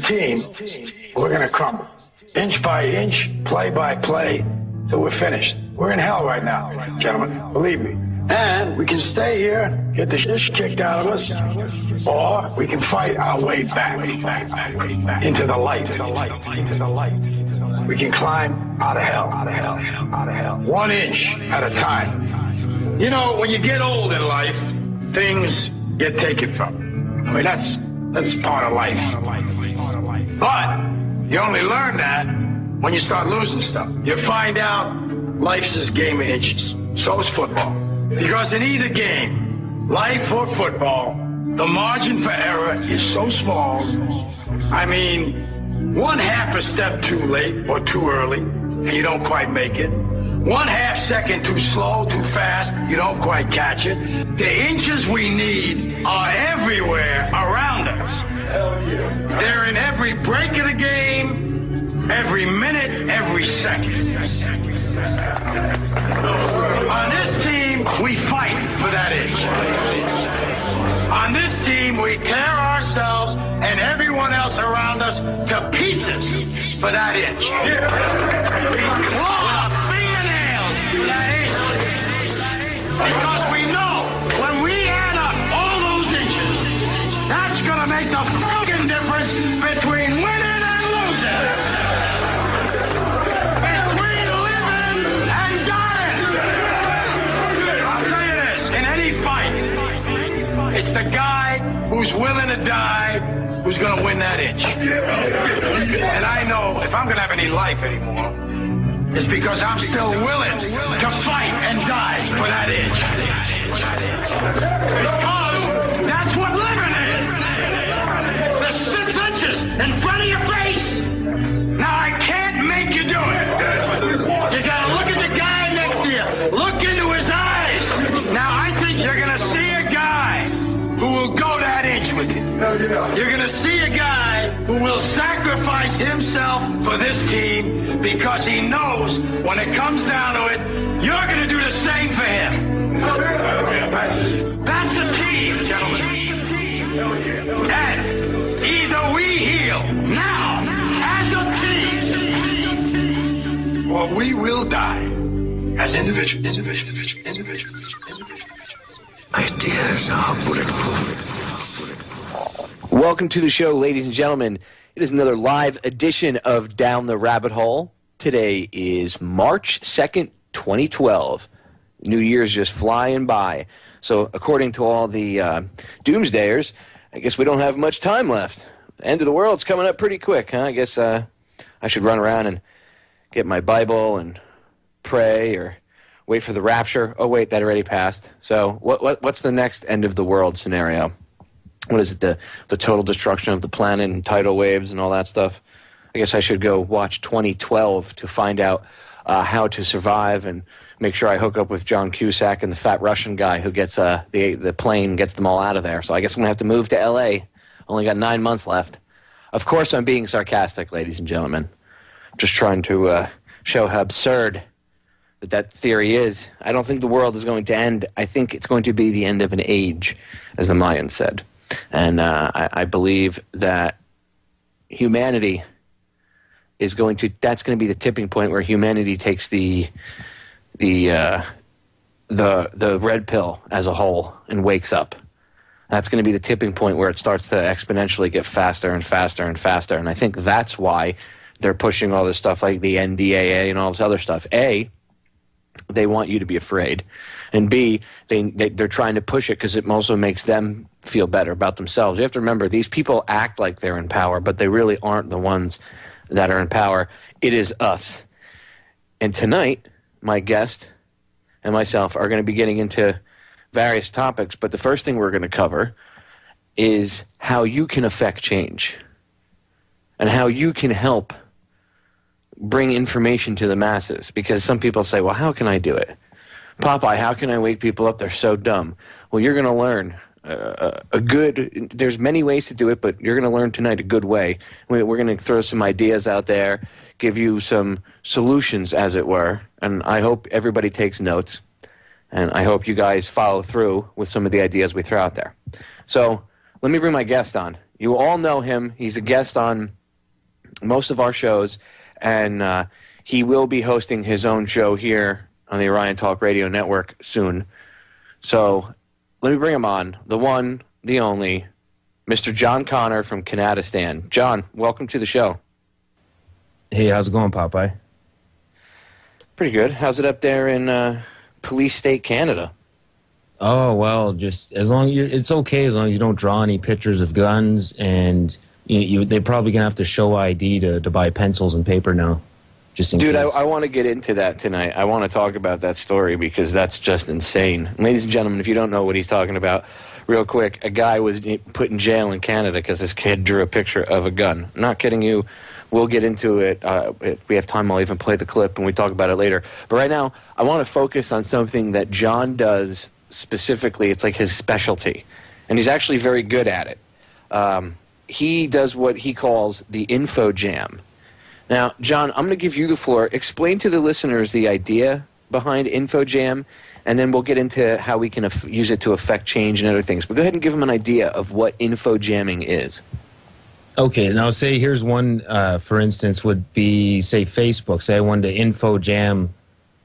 team, we're going to crumble. Inch by inch, play by play, till we're finished. We're in hell right now, gentlemen. Believe me. And we can stay here, get the shit kicked out of us, or we can fight our way back into the light. We can climb out of hell, out of hell, out of hell. One inch at a time. You know, when you get old in life, things get taken from. you. I mean, that's that's part of life. But you only learn that when you start losing stuff. You find out life's this game of inches. So is football. Because in either game, life or football, the margin for error is so small. I mean, one half a step too late or too early, and you don't quite make it. One half second too slow, too fast, you don't quite catch it. The inches we need are everywhere around us. They're in every break of the game, every minute, every second. On this team, we fight for that inch. On this team, we tear ourselves and everyone else around us to pieces for that inch. We claw Because we know when we add up all those inches, that's gonna make the fucking difference between winning and losing. Between living and dying. I'll tell you this, in any fight, it's the guy who's willing to die who's gonna win that inch. And I know if I'm gonna have any life anymore, it's because I'm still willing to fight and die for that inch. Because that's what living is. The six inches in front of your face. Now I can't make you do it. You gotta look at the guy next to you. Look into his eyes. Now I think you're gonna see a guy who will go that inch with you. You're gonna see a guy who will sacrifice himself for this team because he knows when it comes down to it, you're gonna do the same for him. That's the team, gentlemen. And either we heal now as a team, or we will die as. Individuals. Ideas are bulletproof. Welcome to the show, ladies and gentlemen. It is another live edition of Down the Rabbit Hole. Today is March 2nd, 2012. New Year's just flying by. So, according to all the uh, doomsdayers, I guess we don't have much time left. End of the world's coming up pretty quick, huh? I guess uh, I should run around and get my Bible and pray or wait for the rapture. Oh, wait, that already passed. So, what, what, what's the next end of the world scenario? What is it the the total destruction of the planet and tidal waves and all that stuff. I guess I should go watch 2012 to find out uh, how to survive and make sure I hook up with John Cusack and the fat Russian guy who gets uh, the the plane gets them all out of there. So I guess I'm gonna have to move to L.A. Only got nine months left. Of course, I'm being sarcastic, ladies and gentlemen. Just trying to uh, show how absurd that that theory is. I don't think the world is going to end. I think it's going to be the end of an age, as the Mayans said. And uh, I, I believe that humanity is going to, that's going to be the tipping point where humanity takes the, the, uh, the, the red pill as a whole and wakes up. That's going to be the tipping point where it starts to exponentially get faster and faster and faster. And I think that's why they're pushing all this stuff like the NDAA and all this other stuff. A, they want you to be afraid. And B, they, they, they're trying to push it because it also makes them feel better about themselves. You have to remember, these people act like they're in power, but they really aren't the ones that are in power. It is us. And tonight, my guest and myself are going to be getting into various topics, but the first thing we're going to cover is how you can affect change and how you can help bring information to the masses. Because some people say, well, how can I do it? Popeye, how can I wake people up? They're so dumb. Well, you're going to learn a good. There's many ways to do it, but you're going to learn tonight a good way. We- We're going to throw some ideas out there, give you some solutions, as it were, and I hope everybody takes notes, and I hope you guys follow through with some of the ideas we throw out there. So let me bring my guest on. You all know him. He's a guest on most of our shows, and uh, he will be hosting his own show here on the Orion Talk Radio Network soon. So let me bring him on. The one, the only, Mr. John Conner from Kanadistan. John, welcome to the show. Hey, how's it going, Popeye? Pretty good. How's it up there in uh, Police State, Canada? Oh well, just as long as you it's okay as long as you don't draw any pictures of guns, and you, you they're probably gonna have to show ID to, to buy pencils and paper now. Just in Dude, I, case. I want to get into that tonight. I want to talk about that story because that's just insane. Ladies and gentlemen, if you don't know what he's talking about, real quick, a guy was put in jail in Canada because his kid drew a picture of a gun. I'm not kidding you. We'll get into it. Uh, if we have time, I'll even play the clip and we talk about it later. But right now, I want to focus on something that John does specifically. It's like his specialty, and he's actually very good at it. Um, he does what he calls the info jam. Now, John, I'm going to give you the floor. Explain to the listeners the idea behind InfoJam, and then we'll get into how we can aff- use it to affect change and other things. But go ahead and give them an idea of what InfoJamming is. Okay, now say here's one, uh, for instance, would be say Facebook. Say I wanted to info jam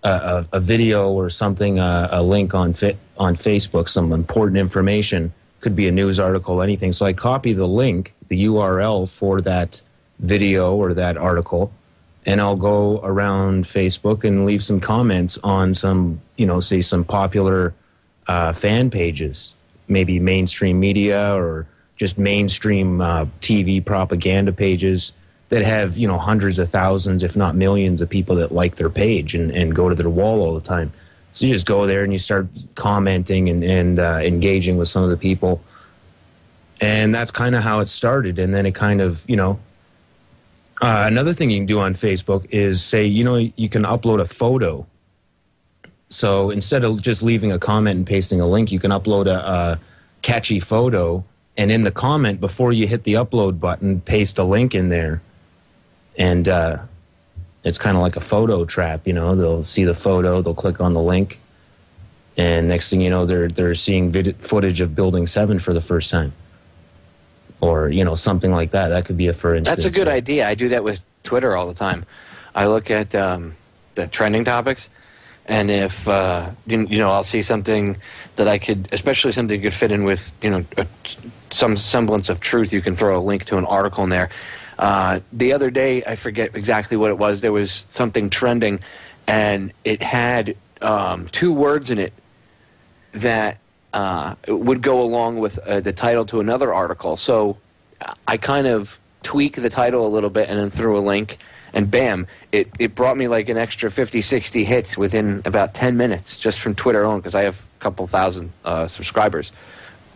uh, a, a video or something, uh, a link on on Facebook, some important information. Could be a news article, anything. So I copy the link, the URL for that video or that article, and I'll go around Facebook and leave some comments on some, you know, say some popular uh, fan pages, maybe mainstream media or just mainstream uh, TV propaganda pages that have you know hundreds of thousands, if not millions, of people that like their page and, and go to their wall all the time. So you just go there and you start commenting and, and uh, engaging with some of the people, and that's kind of how it started. And then it kind of you know uh, another thing you can do on Facebook is say you know you can upload a photo. So instead of just leaving a comment and pasting a link, you can upload a, a catchy photo and in the comment before you hit the upload button paste a link in there. And uh, it's kind of like a photo trap you know they'll see the photo they'll click on the link. And next thing you know they're they're seeing footage of building 7 for the first time or you know something like that that could be a for instance That's a good idea. I do that with Twitter all the time. I look at um, the trending topics, and if uh, you, you know, I'll see something that I could, especially something you could fit in with, you know, a, some semblance of truth. You can throw a link to an article in there. Uh, the other day, I forget exactly what it was. There was something trending, and it had um, two words in it that uh, would go along with uh, the title to another article. So I kind of tweak the title a little bit and then threw a link, and bam, it, it brought me like an extra 50, 60 hits within about 10 minutes just from Twitter alone because I have a couple thousand uh, subscribers.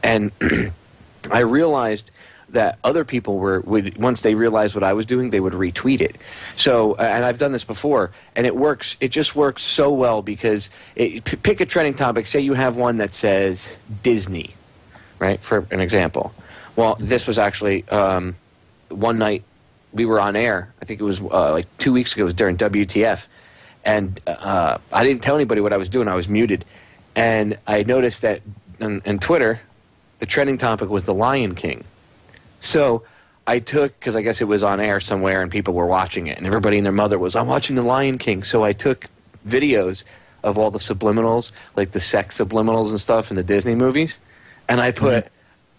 And I realized that other people were would once they realized what I was doing, they would retweet it. So, and I've done this before, and it works. It just works so well because it, p- pick a trending topic. Say you have one that says Disney, right? For an example. Well, this was actually um, one night we were on air. I think it was uh, like two weeks ago. It was during WTF, and uh, I didn't tell anybody what I was doing. I was muted, and I noticed that on, on Twitter, the trending topic was the Lion King. So I took because I guess it was on air somewhere and people were watching it, and everybody and their mother was, "I'm watching the Lion King." So I took videos of all the subliminals, like the sex subliminals and stuff in the Disney movies, and I put.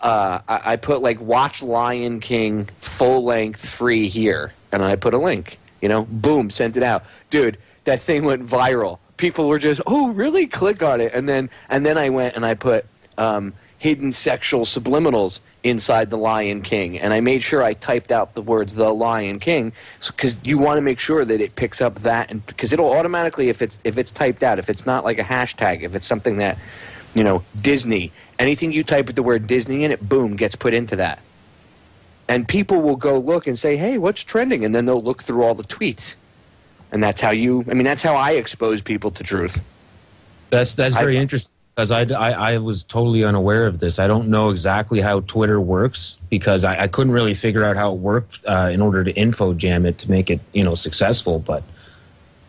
Uh, I, I put like watch Lion King full length free here, and I put a link. You know, boom, sent it out, dude. That thing went viral. People were just, oh, really? Click on it, and then and then I went and I put um, hidden sexual subliminals inside the Lion King, and I made sure I typed out the words "the Lion King" because you want to make sure that it picks up that, and because it'll automatically if it's if it's typed out, if it's not like a hashtag, if it's something that you know Disney, anything you type with the word Disney in it, boom, gets put into that, and people will go look and say, "Hey, what's trending?" and then they'll look through all the tweets, and that's how you. I mean, that's how I expose people to truth. That's that's very interesting because I, I, I was totally unaware of this. I don't know exactly how Twitter works because I, I couldn't really figure out how it worked uh, in order to info jam it to make it you know successful. But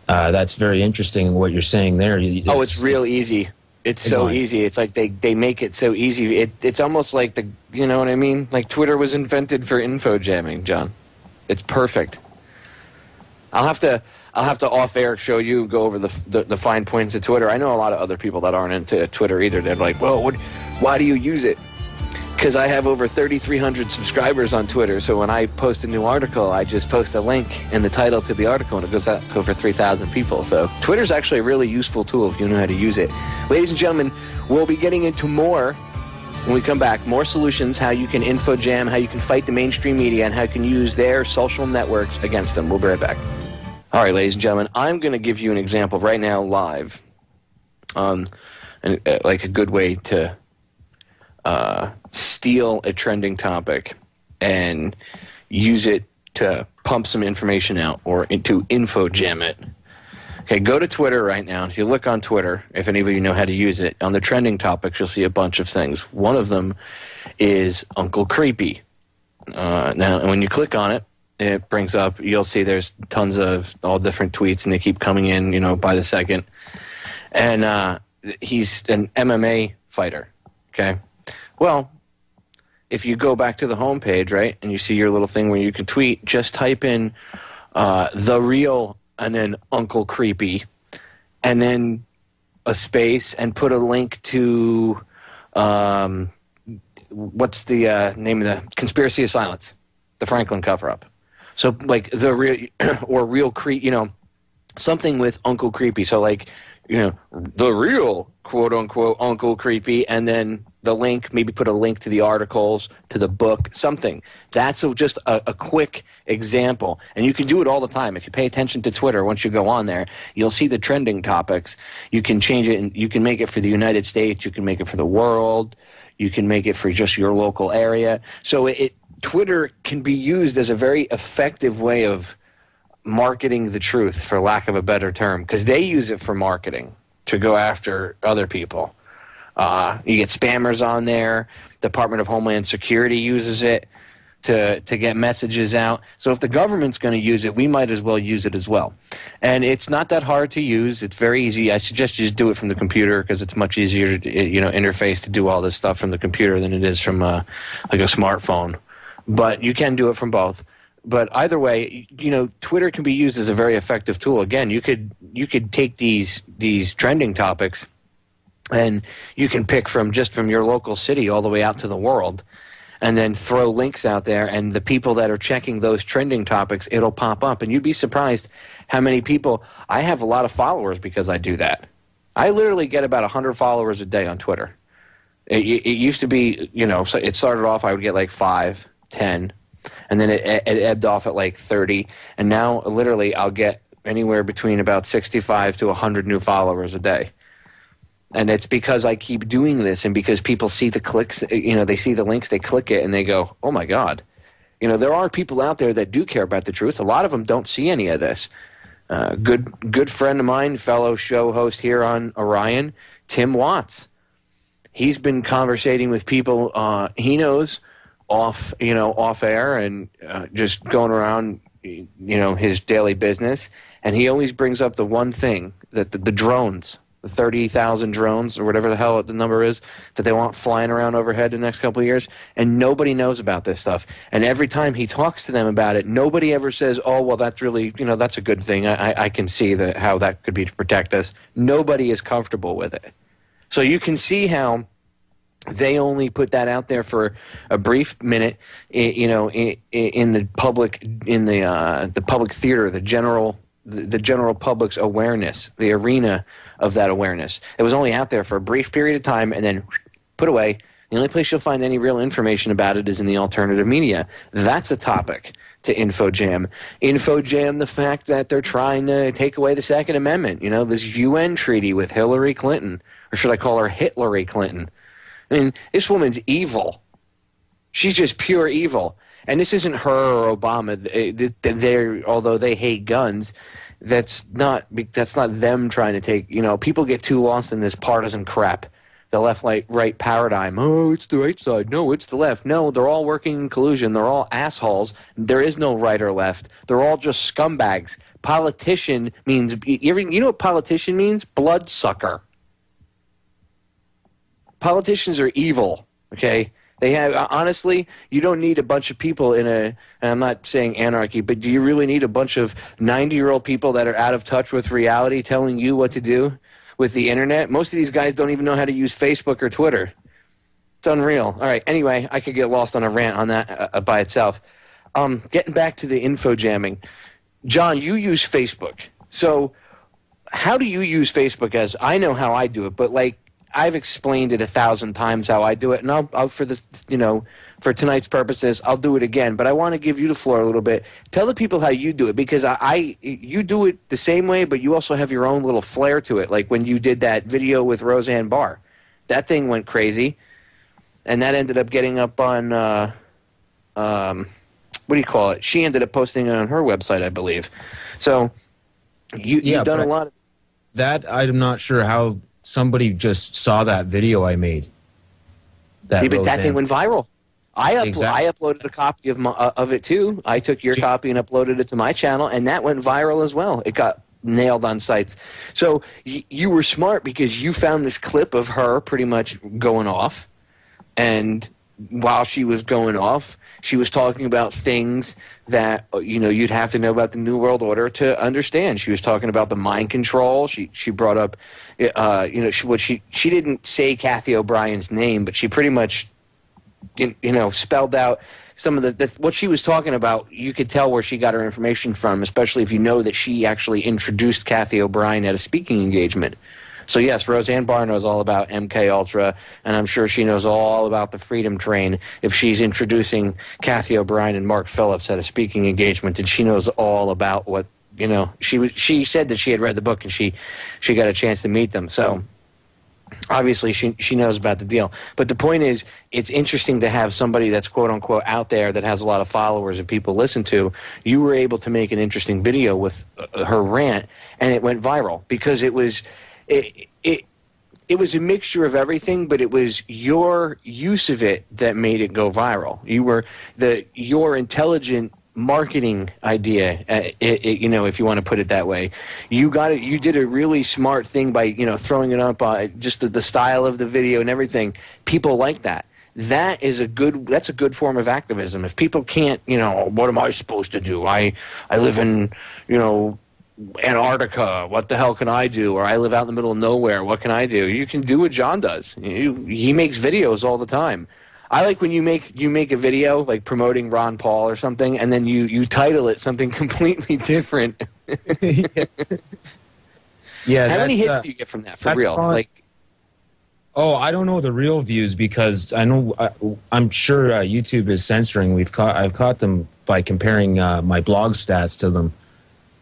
uh, that's very interesting what you're saying there. You- Oh, it's real easy. It's so it. easy. It's like they, they make it so easy. It, it's almost like the you know what I mean. Like Twitter was invented for info jamming, John. It's perfect. I'll have to I'll have to off air show you go over the, the the fine points of Twitter. I know a lot of other people that aren't into Twitter either. They're like, well, what, why do you use it? Because I have over 3,300 subscribers on Twitter. So when I post a new article, I just post a link and the title to the article, and it goes out to over 3,000 people. So Twitter's actually a really useful tool if you know how to use it. Ladies and gentlemen, we'll be getting into more when we come back. More solutions, how you can info jam, how you can fight the mainstream media, and how you can use their social networks against them. We'll be right back. All right, ladies and gentlemen, I'm going to give you an example right now live. Um, and, uh, like a good way to uh, steal a trending topic and use it to pump some information out or to info jam it. Okay, go to Twitter right now. If you look on Twitter, if any of you know how to use it, on the trending topics, you'll see a bunch of things. One of them is Uncle Creepy. Uh, now, when you click on it, it brings up, you'll see there's tons of all different tweets, and they keep coming in, you know, by the second. And uh, he's an MMA fighter. Okay. Well, if you go back to the homepage, right, and you see your little thing where you can tweet, just type in uh, the real and then Uncle Creepy, and then a space and put a link to um, what's the uh, name of the conspiracy of silence, the Franklin cover up. So like the real or real creep, you know, something with Uncle Creepy. So like, you know, the real quote unquote Uncle Creepy, and then the link. Maybe put a link to the articles, to the book, something. That's a, just a, a quick example, and you can do it all the time. If you pay attention to Twitter, once you go on there, you'll see the trending topics. You can change it, and you can make it for the United States. You can make it for the world. You can make it for just your local area. So it, it Twitter can be used as a very effective way of marketing the truth, for lack of a better term, because they use it for marketing to go after other people. Uh, you get spammers on there. Department of Homeland Security uses it to to get messages out. So if the government's going to use it, we might as well use it as well. And it's not that hard to use. It's very easy. I suggest you just do it from the computer because it's much easier to you know interface to do all this stuff from the computer than it is from uh, like a smartphone. But you can do it from both. But either way, you know, Twitter can be used as a very effective tool. Again, you could you could take these these trending topics and you can pick from just from your local city all the way out to the world and then throw links out there and the people that are checking those trending topics it'll pop up and you'd be surprised how many people i have a lot of followers because i do that i literally get about 100 followers a day on twitter it, it used to be you know it started off i would get like 5 10 and then it, it ebbed off at like 30 and now literally i'll get anywhere between about 65 to 100 new followers a day and it's because I keep doing this, and because people see the clicks, you know, they see the links, they click it, and they go, "Oh my God!" You know, there are people out there that do care about the truth. A lot of them don't see any of this. Uh, good, good friend of mine, fellow show host here on Orion, Tim Watts. He's been conversating with people uh, he knows off, you know, off air, and uh, just going around, you know, his daily business. And he always brings up the one thing that the, the drones, the 30,000 drones or whatever the hell the number is that they want flying around overhead in the next couple of years. And nobody knows about this stuff. And every time he talks to them about it, nobody ever says, oh, well, that's really, you know, that's a good thing. I, I can see that how that could be to protect us. Nobody is comfortable with it. So you can see how they only put that out there for a brief minute, you know, in the public, in the uh, the public theater, the general, the, general public's awareness, the arena of that awareness. It was only out there for a brief period of time, and then put away. The only place you'll find any real information about it is in the alternative media. That's a topic to InfoJam. InfoJam the fact that they're trying to take away the Second Amendment. You know, this UN treaty with Hillary Clinton, or should I call her Hitlary Clinton? I mean, this woman's evil. She's just pure evil. And this isn't her or Obama. They- eh, They're, although they hate guns, that's not that's not them trying to take. You know, people get too lost in this partisan crap. The left right right paradigm. Oh, it's the right side. No, it's the left. No, they're all working in collusion. They're all assholes. There is no right or left. They're all just scumbags. Politician means you know what politician means? Bloodsucker. Politicians are evil. Okay, they have uh, honestly, you don't need a bunch of people in a. And I'm not saying anarchy, but do you really need a bunch of 90 year old people that are out of touch with reality telling you what to do with the internet? Most of these guys don't even know how to use Facebook or Twitter. It's unreal. All right. Anyway, I could get lost on a rant on that uh, uh by itself. Um, getting back to the info jamming, John, you use Facebook. So, how do you use Facebook? As I know how I do it, but like I've explained it a thousand times how I do it, and I'll, I'll for this, you know, for tonight's purposes, I'll do it again. But I want to give you the floor a little bit. Tell the people how you do it because I, I, you do it the same way, but you also have your own little flair to it. Like when you did that video with Roseanne Barr, that thing went crazy, and that ended up getting up on, uh, um, what do you call it? She ended up posting it on her website, I believe. So you, Yeah, you've done a lot. Of, That I'm not sure how somebody just saw that video I made. That Yeah, but that thing went viral. I uplo- Exactly. I uploaded a copy of my, uh, of it too. I took your Gee. copy and uploaded it to my channel, and that went viral as well. It got nailed on sites. So y- you were smart because you found this clip of her pretty much going off, and while she was going off, she was talking about things that you know you'd have to know about the New World Order to understand. She was talking about the mind control. She she brought up, uh, you know, she, what she she didn't say Cathy O'Brien's name, but she pretty much you, you know spelled out some of the, the what she was talking about you could tell where she got her information from especially if you know that she actually introduced cathy o'brien at a speaking engagement so yes roseanne barr knows all about mk ultra and i'm sure she knows all about the freedom train if she's introducing cathy o'brien and mark phillips at a speaking engagement and she knows all about what you know she she said that she had read the book and she she got a chance to meet them so obviously she she knows about the deal. But the point is, it's interesting to have somebody that's quote unquote out there that has a lot of followers and people listen to. You were able to make an interesting video with uh, her rant, and it went viral because it was it it. It was a mixture of everything, but it was your use of it that made it go viral. You were the your intelligent marketing idea, uh, it, it, you know, if you want to put it that way. You got it. You did a really smart thing by you know throwing it up, uh, just the, the style of the video and everything. People like that. That is a good. That's a good form of activism. If people can't, you know, what am I supposed to do? I I live in, you know. Antarctica, what the hell can I do? Or I live out in the middle of nowhere, what can I do? You can do what John does. You, he makes videos all the time. I like when you make you make a video like promoting Ron Paul or something, and then you you title it something completely different. Yeah. How many hits uh, do you get from that for real? on- Like, Oh, I don't know the real views because I know I, I'm sure uh, YouTube is censoring. We've caught I've caught them by comparing uh, my blog stats to them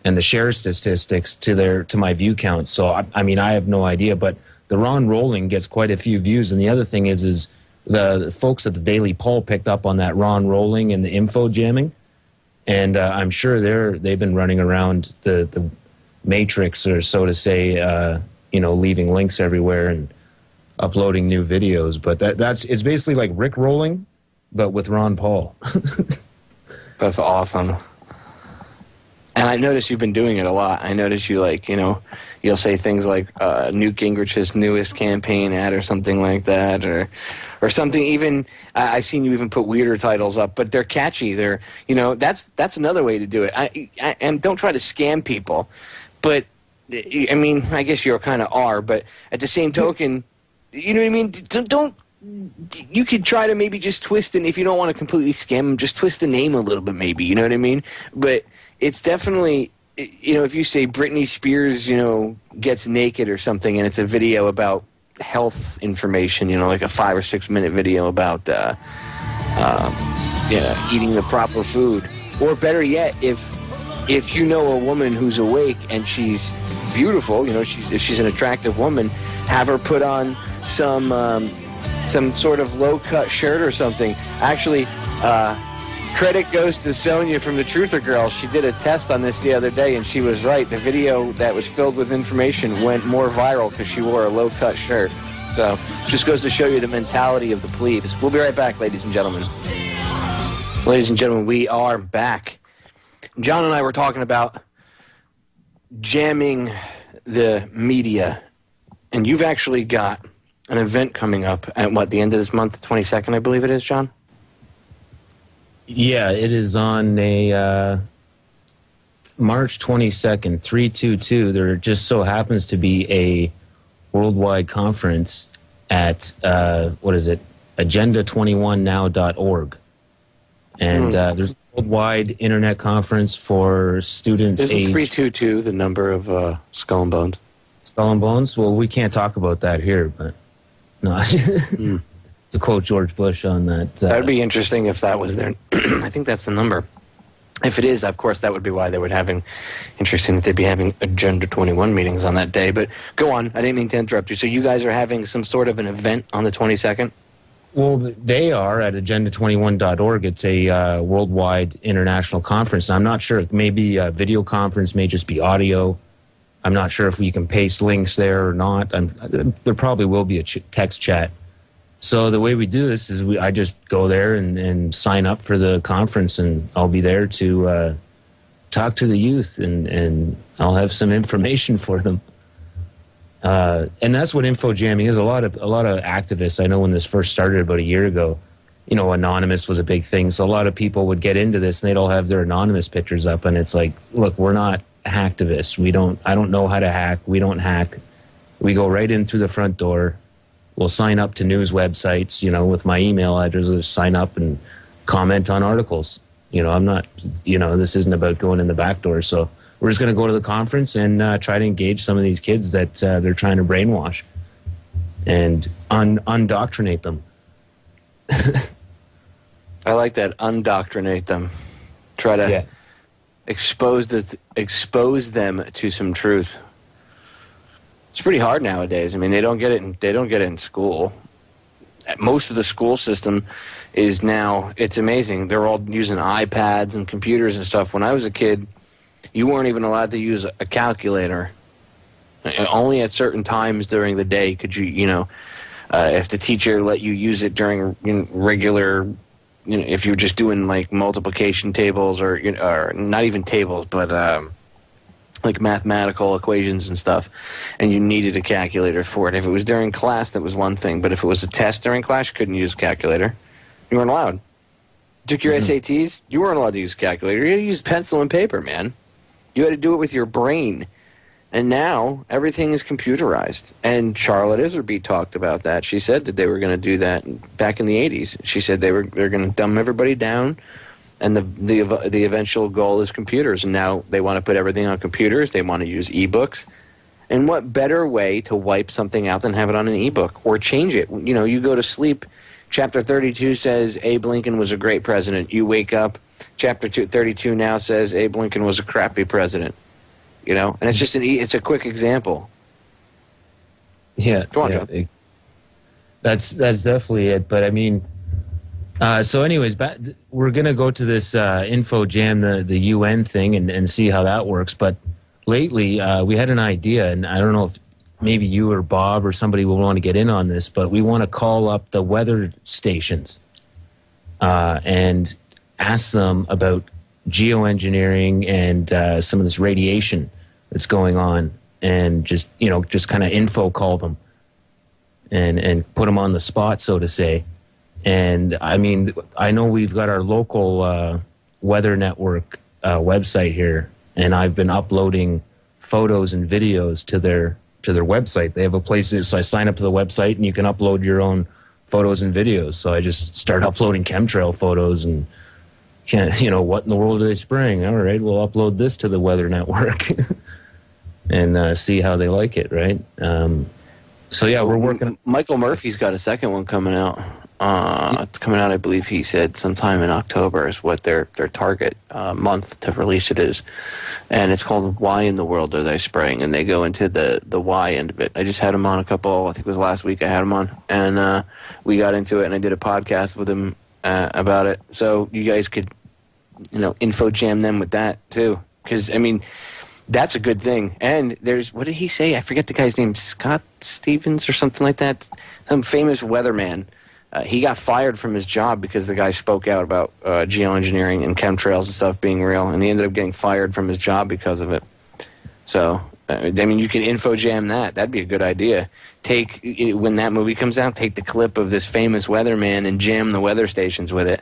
and the share statistics to their to my view count. So I, I mean I have no idea, but the Ron Rolling gets quite a few views. And the other thing is is the folks at the Daily Paul picked up on that Ron Rolling and the info jamming, and uh, I'm sure they're they've been running around the the matrix or so to say, uh, you know, leaving links everywhere and uploading new videos. But that that's it's basically like Rick rolling, but with Ron Paul. That's awesome. And I notice you've been doing it a lot. I notice you like, you know, you'll say things like uh, Newt Gingrich's newest campaign ad or something like that, or or something. Even I I've seen you even put weirder titles up, but they're catchy. They're, you know, that's that's another way to do it. I, I and don't try to scam people, but I mean, I guess you kind of are. But at the same token, you know what I mean. Don't. don't you could try to maybe just twist and if you don't want to completely scam them, just twist the name a little bit maybe you know what i mean but it's definitely you know if you say britney spears you know gets naked or something and it's a video about health information you know like a five or six minute video about uh, um, yeah, eating the proper food or better yet if if you know a woman who's awake and she's beautiful you know she's if she's an attractive woman have her put on some um, some sort of low cut shirt or something. Actually, uh, credit goes to Sonia from the Truther Girls. She did a test on this the other day, and she was right. The video that was filled with information went more viral because she wore a low cut shirt. So, just goes to show you the mentality of the plebes. We'll be right back, ladies and gentlemen. Ladies and gentlemen, we are back. John and I were talking about jamming the media, and you've actually got an event coming up at what the end of this month, twenty second, I believe it is, John. Yeah, it is on a uh, March 22nd, 322. There just so happens to be a worldwide conference at, uh, what is it, agenda21now.org. And uh, there's a worldwide internet conference for students Isn't aged three two two the number of uh, skull and bones? Skull and Bones. Well, we can't talk about that here, but no. to quote George Bush on that. Uh, That'd be interesting if that was there. I think that's the number. If it is, of course, that would be why they would having. Interesting that they'd be having Agenda 21 meetings on that day. But go on. I didn't mean to interrupt you. So you guys are having some sort of an event on the 22nd. Well, they are at agenda21.org. It's a uh, worldwide international conference. I'm not sure. Maybe a video conference, may just be audio. I'm not sure if we can paste links there or not. I'm, there probably will be a ch- text chat. So the way we do this is we, I just go there and, and sign up for the conference, and I'll be there to uh, talk to the youth, and, and I'll have some information for them. Uh, and that's what info jamming is. A lot of a lot of activists. I know when this first started about a year ago, you know, anonymous was a big thing. So a lot of people would get into this, and they'd all have their anonymous pictures up, and it's like, look, we're not hacktivists. We don't. I don't know how to hack. We don't hack. We go right in through the front door. We'll sign up to news websites. You know, with my email address, we'll sign up and comment on articles. You know, I'm not. You know, this isn't about going in the back door. So we're just going to go to the conference and uh, try to engage some of these kids that uh, they're trying to brainwash and un- undoctrinate them. I like that. Undoctrinate them. Try to Yeah. expose the expose them to some truth. It's pretty hard nowadays. I mean, they don't get it. In, they don't get it in school. Most of the school system is now. It's amazing. They're all using iPads and computers and stuff. When I was a kid, you weren't even allowed to use a calculator. Uh, Only at certain times during the day could you, you know, uh, if the teacher let you use it during you know, regular you know, if you're just doing like multiplication tables or, you know, or not even tables, but um, like mathematical equations and stuff, and you needed a calculator for it. If it was during class, that was one thing, but if it was a test during class, you couldn't use a calculator. You weren't allowed. Took your mm-hmm. SATs, you weren't allowed to use a calculator. You had to use pencil and paper, man. You had to do it with your brain. And now everything is computerized. And Charlotte Iserbyt talked about that. She said that they were going to do that back in the 80s. She said they were they're going to dumb everybody down and the the the eventual goal is computers and now they want to put everything on computers. They want to use ebooks. And what better way to wipe something out than have it on an ebook or change it? You know, you go to sleep, chapter 32 says Abe Lincoln was a great president. You wake up, chapter 32 now says Abe Lincoln was a crappy president. You know, and it's just an e- it's a quick example. Yeah, Go on, yeah, John. it- that's that's definitely it. But I mean, uh, so anyways, back, we're gonna go to this uh, info jam, the the UN thing, and and see how that works. But lately, uh, we had an idea, and I don't know if maybe you or Bob or somebody will want to get in on this, but we want to call up the weather stations uh, and ask them about geoengineering and uh, some of this radiation that's going on, and just you know just kind of info call them and and put them on the spot, so to say. And I mean, I know we've got our local uh, weather network uh, website here, and I've been uploading photos and videos to their to their website. They have a place, so I sign up to the website, and you can upload your own photos and videos. So I just start uploading chemtrail photos and. can't, you know what in the world are they spraying? All right, we'll upload this to the weather network and uh, see how they like it, right? Um, so yeah, we're working. Michael Murphy's got a second one coming out. Uh, it's coming out, I believe he said, sometime in October is what their their target uh, month to release it is, and it's called "Why in the World Are They Spraying?" And they go into the the why end of it. I just had him on a couple. I think it was last week. I had him on, and uh, we got into it, and I did a podcast with him uh, about it. So you guys could, you know, info jam them with that too, because I mean. That's a good thing. And there's what did he say? I forget the guy's name, Scott Stevens or something like that. Some famous weatherman. Uh, he got fired from his job because the guy spoke out about uh, geoengineering and chemtrails and stuff being real, and he ended up getting fired from his job because of it. So Uh, I mean, you can info jam that. That'd be a good idea. Take when that movie comes out, take the clip of this famous weatherman and jam the weather stations with it.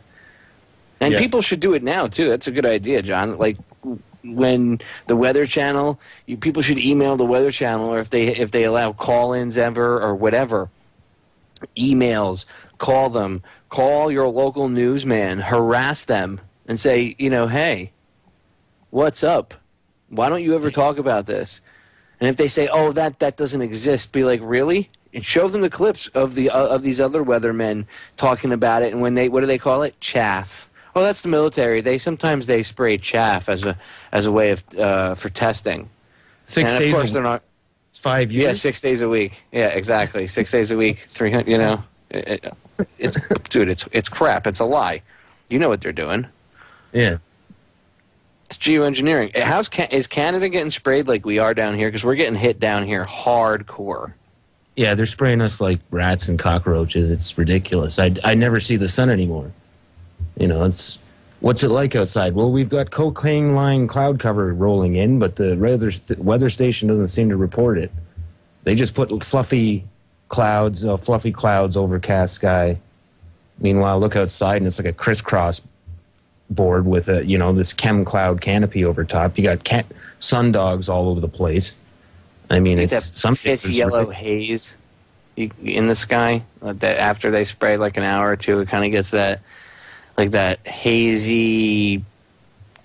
And Yeah. people should do it now too. That's a good idea, John. Like when the Weather Channel, you, people should email the Weather Channel, or if they if they allow call-ins ever or whatever, emails, call them, call your local newsman, harass them, and say, you know, hey, what's up? Why don't you ever talk about this? And if they say, "Oh, that that doesn't exist," be like, "Really?" And show them the clips of the uh, of these other weathermen talking about it. And when they what do they call it? Chaff. Oh, that's the military. They sometimes they spray chaff as a as a way of uh, for testing. Six and days. of course they're not. it's five years. Yeah, six days a week. Yeah, exactly. six days a week, three hundred. You know, It- it- it's dude. It's it's crap. It's a lie. You know what they're doing. Yeah. It's geoengineering. How's is Canada getting sprayed like we are down here? Because we're getting hit down here hardcore. Yeah, they're spraying us like rats and cockroaches. It's ridiculous. I, I never see the sun anymore. You know, it's what's it like outside? Well, we've got cocaine line cloud cover rolling in, but the weather weather station doesn't seem to report it. They just put fluffy clouds, uh, fluffy clouds, overcast sky. Meanwhile, look outside and it's like a crisscross board with a you know this chem cloud canopy over top. You got can- sun dogs all over the place. I mean, it's some piss yellow haze in the sky. That after they spray like an hour or two, it kind of gets that like that hazy,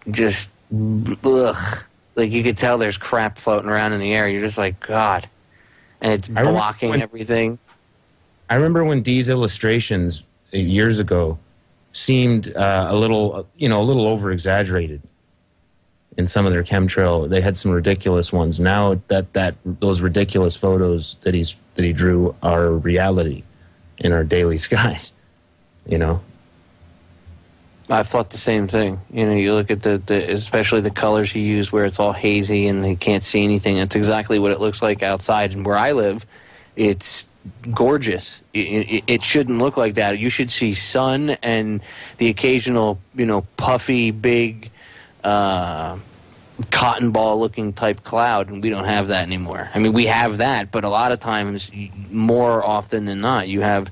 just ugh. Like you could tell there's crap floating around in the air. You're just like God, and it's I blocking when- everything. I remember when Dee's illustrations uh, years ago seemed uh, a little, uh, you know, a little over exaggerated in some of their chemtrail. They had some ridiculous ones. Now that that those ridiculous photos that he's that he drew are reality in our daily skies. You know, I thought the same thing. You know, you look at the, the especially the colors he used where it's all hazy and they can't see anything. It's exactly what it looks like outside. And where I live, it's gorgeous. It, it, it shouldn't look like that. You should see sun and the occasional, you know, puffy, big, uh, cotton ball looking type cloud and we don't have that anymore. I mean we have that but a lot of times more often than not you have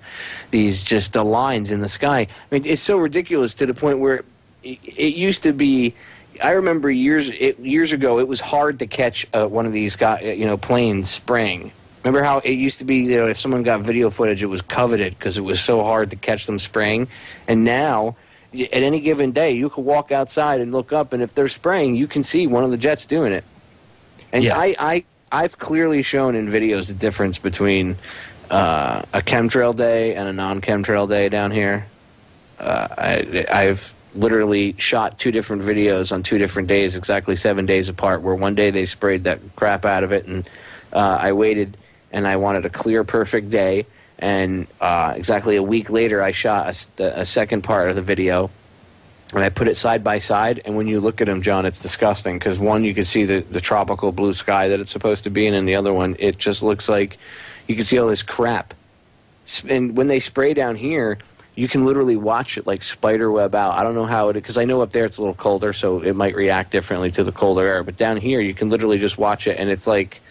these just the lines in the sky. I mean it's so ridiculous to the point where it, it used to be i remember years it, years ago it was hard to catch uh, one of these guy, you know planes spraying. Remember how it used to be you know if someone got video footage it was coveted because it was so hard to catch them spraying? And now at any given day, you could walk outside and look up, and if they're spraying, you can see one of the jets doing it. And Yeah. I, I, I've clearly shown in videos the difference between uh, a chemtrail day and a non-chemtrail day down here. Uh, I, I've literally shot two different videos on two different days, exactly seven days apart. Where one day they sprayed that crap out of it, and uh, I waited, and I wanted a clear, perfect day. And uh, exactly a week later, I shot a a second part of the video, and I put it side by side. And when you look at them, John, it's disgusting because one, you can see the, the tropical blue sky that it's supposed to be in, and the other one, it just looks like you can see all this crap. And when they spray down here, you can literally watch it like spider web out. I don't know how it because I know up there it's a little colder, so it might react differently to the colder air. But down here, you can literally just watch it, and it's like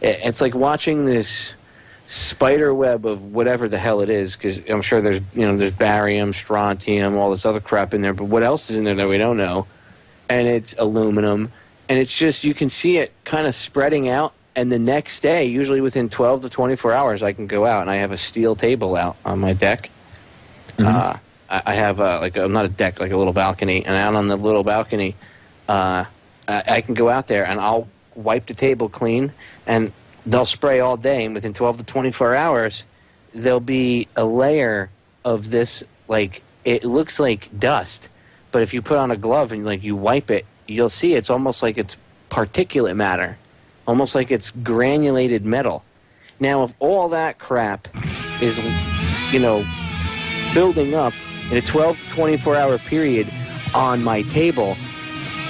it's like watching this spider web of whatever the hell it is because i'm sure there's you know there's barium strontium all this other crap in there but what else is in there that we don't know? And it's aluminum and it's just you can see it kind of spreading out and the next day usually within 12 to 24 hours i can go out and i have a steel table out on my deck. Uh, I, I have uh, like a, not a deck like a little balcony and out on the little balcony uh, I, I can go out there and i'll wipe the table clean and they'll spray all day and within 12 to 24 hours there'll be a layer of this like it looks like dust but if you put on a glove and like you wipe it you'll see it's almost like it's particulate matter almost like it's granulated metal. Now if all that crap is you know building up in a 12 to 24 hour period on my table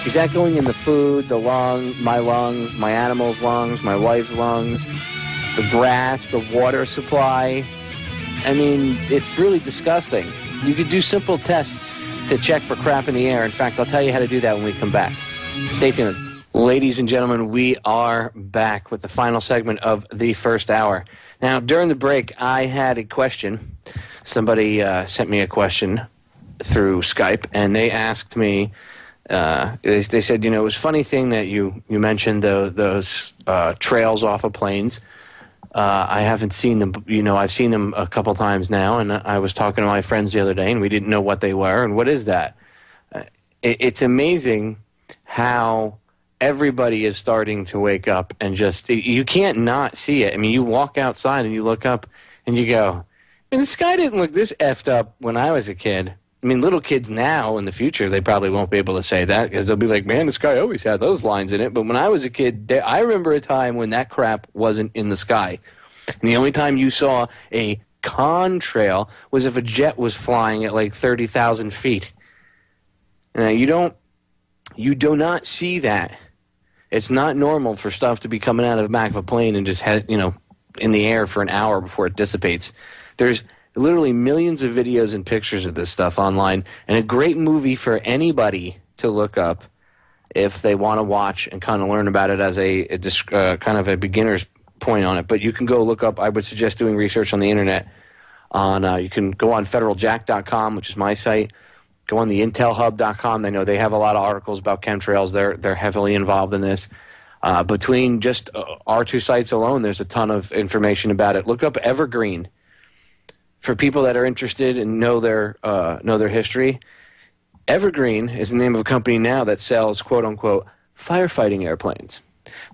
is that going in the food the lung my lungs my animals lungs my wife's lungs the grass the water supply i mean it's really disgusting you could do simple tests to check for crap in the air in fact i'll tell you how to do that when we come back stay tuned Ladies and gentlemen, we are back with the final segment of the first hour. Now, during the break, I had a question. Somebody uh, sent me a question through Skype, and they asked me. Uh, they, they said, you know, it was a funny thing that you you mentioned the, those uh, trails off of planes. Uh, I haven't seen them. You know, I've seen them a couple times now, and I was talking to my friends the other day, and we didn't know what they were. And what is that? Uh, it, it's amazing how everybody is starting to wake up and just you can't not see it. I mean, you walk outside and you look up and you go, and the sky didn't look this effed up when I was a kid. I mean, little kids now in the future, they probably won't be able to say that because they'll be like, man, the sky always had those lines in it. But when I was a kid, they, I remember a time when that crap wasn't in the sky. And the only time you saw a contrail was if a jet was flying at like 30,000 feet. Now, you don't, you do not see that it's not normal for stuff to be coming out of the back of a plane and just have, you know in the air for an hour before it dissipates. There's literally millions of videos and pictures of this stuff online, and a great movie for anybody to look up if they want to watch and kind of learn about it as a, a uh, kind of a beginner's point on it. But you can go look up. I would suggest doing research on the internet. On uh, you can go on federaljack.com, which is my site. Go on the intelhub.com. I know they have a lot of articles about chemtrails. They're they're heavily involved in this. Uh, between just uh, our two sites alone, there's a ton of information about it. Look up Evergreen for people that are interested and know their uh, know their history. Evergreen is the name of a company now that sells quote unquote firefighting airplanes,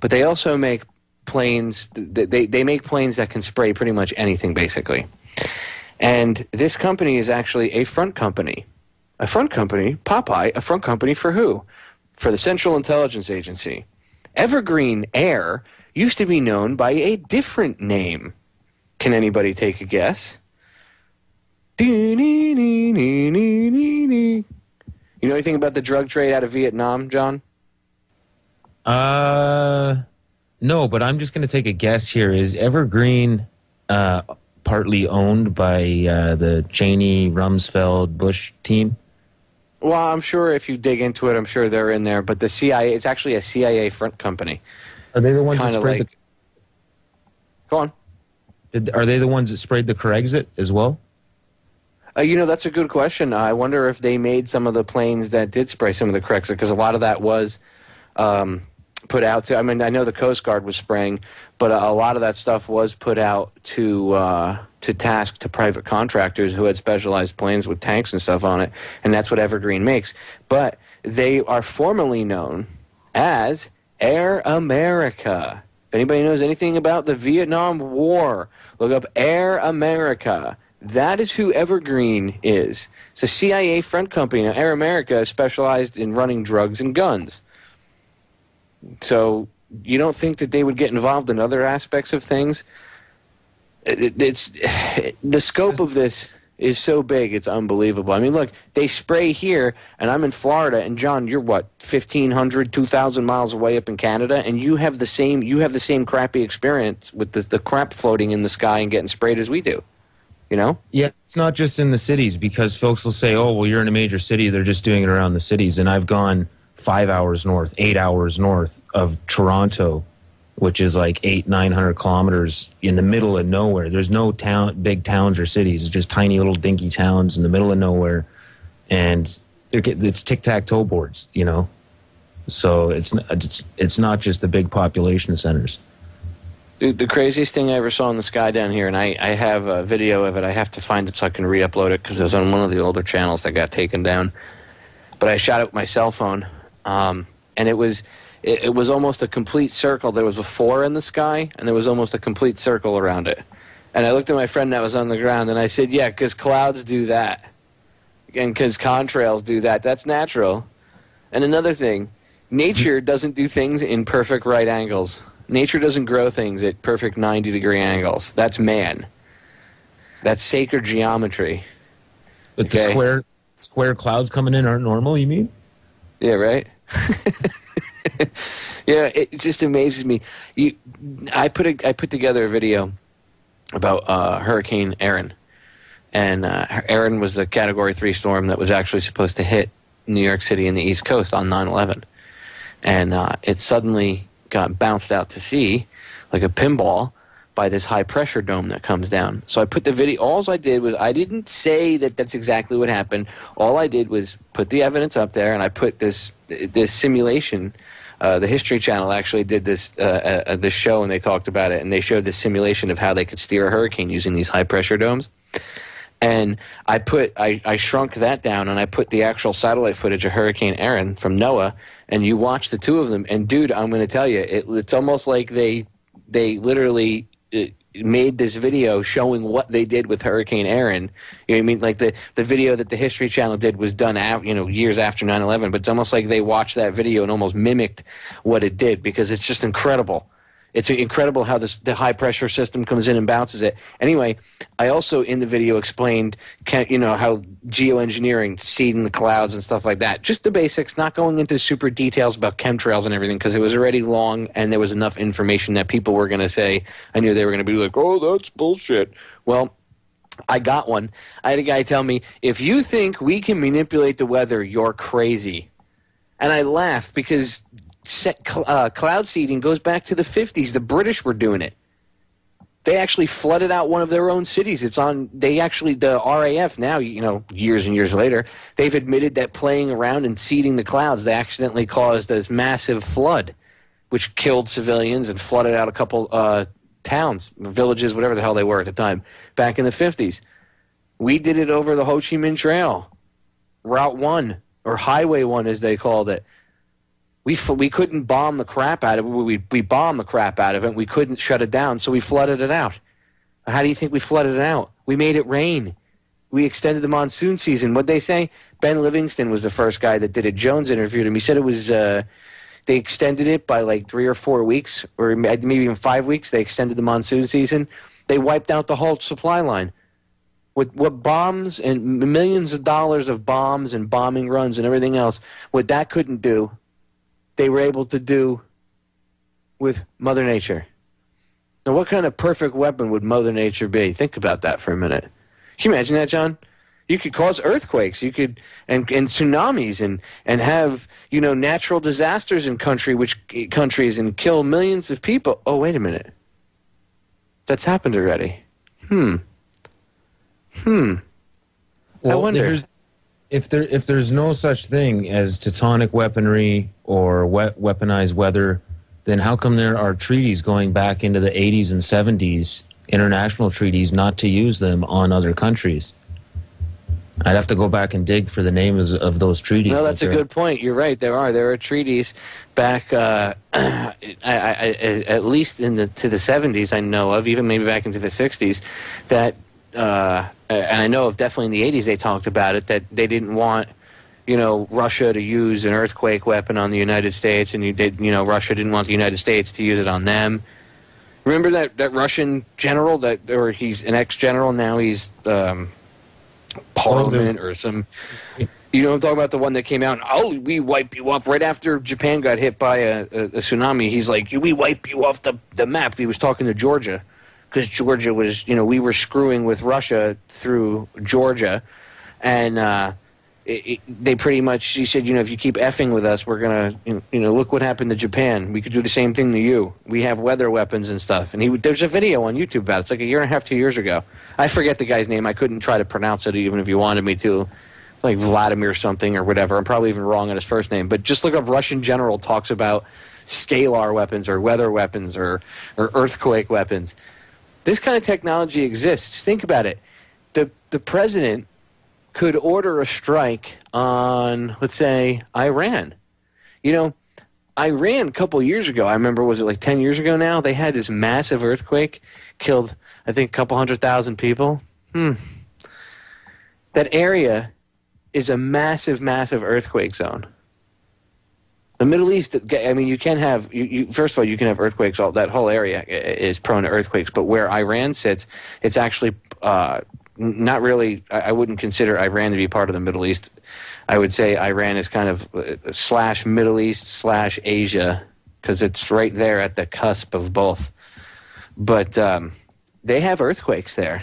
but they also make planes. They they make planes that can spray pretty much anything basically. And this company is actually a front company a front company, Popeye, a front company for who? For the Central Intelligence Agency. Evergreen Air used to be known by a different name. Can anybody take a guess? You know anything about the drug trade out of Vietnam, John? Uh, no, but I'm just going to take a guess here. Is Evergreen uh, partly owned by uh, the Cheney, Rumsfeld, Bush team? Well, I'm sure if you dig into it, I'm sure they're in there. But the CIA, it's actually a CIA front company. Are they the ones that sprayed like, the? Go on. Did, are they the ones that sprayed the Corexit as well? Uh, you know, that's a good question. I wonder if they made some of the planes that did spray some of the Corexit because a lot of that was um, put out to. I mean, I know the Coast Guard was spraying, but a, a lot of that stuff was put out to uh, to task to private contractors who had specialized planes with tanks and stuff on it, and that's what Evergreen makes. But they are formally known as Air America. If anybody knows anything about the Vietnam War, look up Air America. That is who Evergreen is. It's a CIA front company. Now, Air America specialized in running drugs and guns. So you don't think that they would get involved in other aspects of things? It, it's the scope of this is so big, it's unbelievable. I mean, look, they spray here, and I'm in Florida, and John, you're what, 1,500, 2,000 miles away up in Canada, and you have the same, you have the same crappy experience with the, the crap floating in the sky and getting sprayed as we do. You know? Yeah, it's not just in the cities because folks will say, oh, well, you're in a major city, they're just doing it around the cities. And I've gone five hours north, eight hours north of Toronto, which is like eight, nine hundred kilometers in the middle of nowhere. There's no town, big towns or cities. It's just tiny little dinky towns in the middle of nowhere, and it's tic tac toe boards, you know. So it's it's it's not just the big population centers. Dude, the craziest thing I ever saw in the sky down here, and I, I have a video of it. I have to find it so I can re-upload it because it was on one of the older channels that got taken down. But I shot it with my cell phone, um, and it was it, it, was almost a complete circle. There was a four in the sky, and there was almost a complete circle around it. And I looked at my friend that was on the ground, and I said, "Yeah, because clouds do that, and because contrails do that. That's natural." And another thing, nature doesn't do things in perfect right angles. Nature doesn't grow things at perfect 90 degree angles. That's man. That's sacred geometry. But okay? the square square clouds coming in aren't normal, you mean? Yeah, right. yeah, it just amazes me. You, I put a, I put together a video about uh, Hurricane Erin, and uh, Erin was a Category Three storm that was actually supposed to hit New York City and the East Coast on 9/11. and uh, it suddenly got bounced out to sea like a pinball by this high pressure dome that comes down. So I put the video. All I did was I didn't say that that's exactly what happened. All I did was put the evidence up there, and I put this this simulation. Uh, the History Channel actually did this uh, uh, this show, and they talked about it, and they showed this simulation of how they could steer a hurricane using these high pressure domes. And I put I, I shrunk that down, and I put the actual satellite footage of Hurricane Erin from NOAA, and you watch the two of them, and dude, I'm going to tell you, it, it's almost like they they literally uh, made this video showing what they did with Hurricane Erin. You know what I mean? Like the, the video that the History Channel did was done out, you know, years after 9/11, but it's almost like they watched that video and almost mimicked what it did because it's just incredible. It's incredible how this, the high pressure system comes in and bounces it. Anyway, I also in the video explained, you know, how geoengineering, seeding the clouds and stuff like that. Just the basics, not going into super details about chemtrails and everything because it was already long and there was enough information that people were going to say. I knew they were going to be like, "Oh, that's bullshit." Well, I got one. I had a guy tell me, "If you think we can manipulate the weather, you're crazy." And I laughed because set, uh, cloud seeding goes back to the 50s. The British were doing it. They actually flooded out one of their own cities. It's on. They actually the RAF now. You know, years and years later, they've admitted that playing around and seeding the clouds, they accidentally caused this massive flood, which killed civilians and flooded out a couple uh, towns, villages, whatever the hell they were at the time, back in the 50s. We did it over the Ho Chi Minh Trail, Route 1, or Highway 1 as they called it we we couldn't bomb the crap out of it. We we bombed the crap out of it. We couldn't shut it down, so we flooded it out. How do you think we flooded it out? We made it rain. We extended the monsoon season. What they say? Ben Livingston was the first guy that did it. Jones interviewed him. He said it was uh, they extended it by like three or four weeks, or maybe even five weeks. They extended the monsoon season. They wiped out the whole supply line. With what bombs and millions of dollars of bombs and bombing runs and everything else, what that couldn't do, they were able to do with Mother Nature. Now, what kind of perfect weapon would Mother Nature be? Think about that for a minute. Can you imagine that, John? You could cause earthquakes, you could and, and tsunamis, and and have you know natural disasters in country which countries and kill millions of people. Oh, wait a minute, that's happened already. Hmm. Hmm. Well, I wonder if there if there's no such thing as tectonic weaponry or we- weaponized weather, then how come there are treaties going back into the 80s and 70s, international treaties, not to use them on other countries? I'd have to go back and dig for the names of those treaties. No, that's a good point. You're right. There are there are treaties back, uh, I, I, I, at least in the to the 70s. I know of, even maybe back into the 60s, that uh, and I know of definitely in the 80s they talked about it that they didn't want you know Russia to use an earthquake weapon on the United States, and you did you know Russia didn't want the United States to use it on them. Remember that that Russian general that or he's an ex general now he's um, parliament or some. You know, I'm talking about the one that came out. And, oh, we wipe you off right after Japan got hit by a, a, a tsunami. He's like, we wipe you off the the map. He was talking to Georgia because Georgia was, you know, we were screwing with Russia through Georgia, and uh, it, it, they pretty much. She said, you know, if you keep effing with us, we're gonna, you know, look what happened to Japan. We could do the same thing to you. We have weather weapons and stuff. And he, there's a video on YouTube about it. It's like a year and a half, two years ago. I forget the guy's name. I couldn't try to pronounce it even if you wanted me to. Like Vladimir something or whatever. I'm probably even wrong on his first name. But just look up Russian general talks about scalar weapons or weather weapons or, or earthquake weapons this kind of technology exists. Think about it. The, the president could order a strike on, let's say, Iran. You know, Iran a couple years ago, I remember, was it like 10 years ago now? They had this massive earthquake, killed, I think, a couple hundred thousand people. Hmm. That area is a massive, massive earthquake zone. The Middle East, I mean, you can have, you, you, first of all, you can have earthquakes. All that whole area is prone to earthquakes. But where Iran sits, it's actually uh, not really. I, I, wouldn't consider Iran to be part of the Middle East. I would say Iran is kind of uh, slash Middle East slash Asia because it's right there at the cusp of both. But um, they have earthquakes there.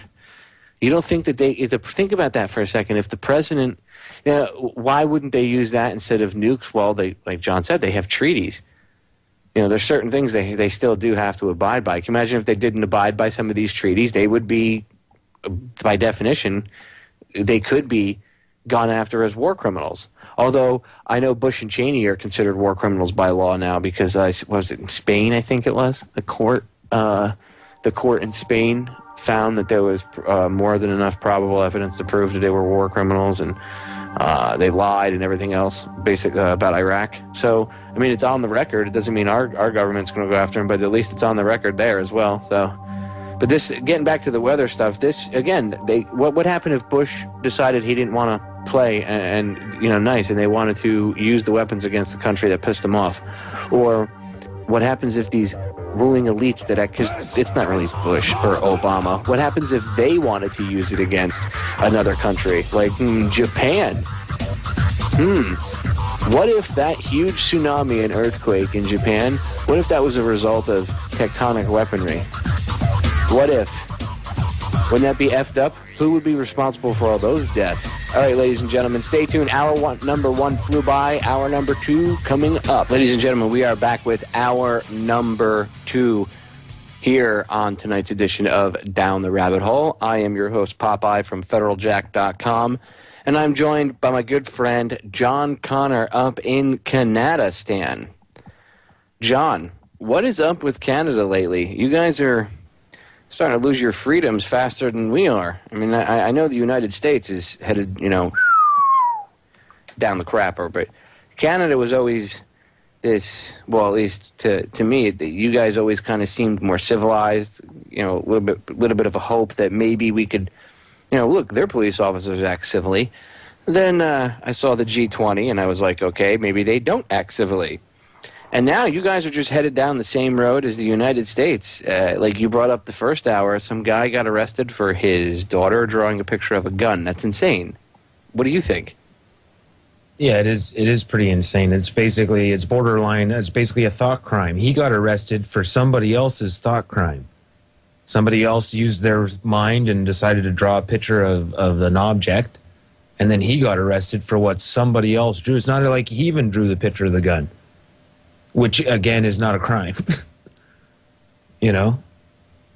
You don't think that they think about that for a second. If the president, know, why wouldn't they use that instead of nukes? Well, they like John said, they have treaties. You know, there's certain things they they still do have to abide by. Can you imagine if they didn't abide by some of these treaties? They would be, by definition, they could be gone after as war criminals. Although I know Bush and Cheney are considered war criminals by law now because I was it in Spain. I think it was the court. Uh, the court in Spain found that there was uh, more than enough probable evidence to prove that they were war criminals and uh, they lied and everything else basic uh, about Iraq. So I mean, it's on the record. It doesn't mean our our government's going to go after him, but at least it's on the record there as well. So. But this, getting back to the weather stuff, this again, they what would happen if Bush decided he didn't want to play and, and, you know nice, and they wanted to use the weapons against the country that pissed them off, or what happens if these ruling elites that because it's not really Bush or Obama. What happens if they wanted to use it against another country like mm, Japan? Hmm. What if that huge tsunami and earthquake in Japan? What if that was a result of tectonic weaponry? What if? Wouldn't that be effed up? Who would be responsible for all those deaths? All right, ladies and gentlemen, stay tuned. Hour one, number one flew by. Hour number two coming up. Ladies and gentlemen, we are back with hour number two here on tonight's edition of Down the Rabbit Hole. I am your host, Popeye from FederalJack.com, and I'm joined by my good friend John Conner up in Canada, Stan. John, what is up with Canada lately? You guys are starting to lose your freedoms faster than we are. I mean, I, I know the United States is headed, you know, down the crapper, but Canada was always this. Well, at least to to me, you guys always kind of seemed more civilized. You know, a little bit, little bit of a hope that maybe we could, you know, look, their police officers act civilly. Then uh, I saw the G20, and I was like, okay, maybe they don't act civilly. And now you guys are just headed down the same road as the United States. Uh, like you brought up the first hour, some guy got arrested for his daughter drawing a picture of a gun. That's insane. What do you think? Yeah, it is. It is pretty insane. It's basically it's borderline. It's basically a thought crime. He got arrested for somebody else's thought crime. Somebody else used their mind and decided to draw a picture of, of an object, and then he got arrested for what somebody else drew. It's not like he even drew the picture of the gun which again is not a crime. you know?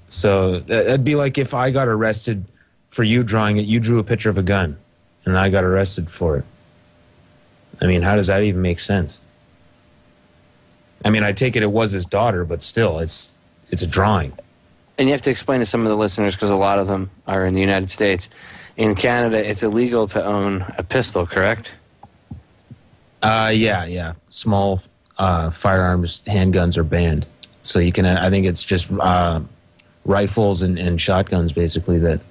So that'd be like if I got arrested for you drawing it, you drew a picture of a gun, and I got arrested for it. I mean, how does that even make sense? I mean, I take it it was his daughter, but still, it's it's a drawing. And you have to explain to some of the listeners because a lot of them are in the United States. In Canada, it's illegal to own a pistol, correct? Uh, yeah, yeah. Small uh, firearms, handguns are banned. So you can, I think it's just uh, rifles and, and shotguns basically that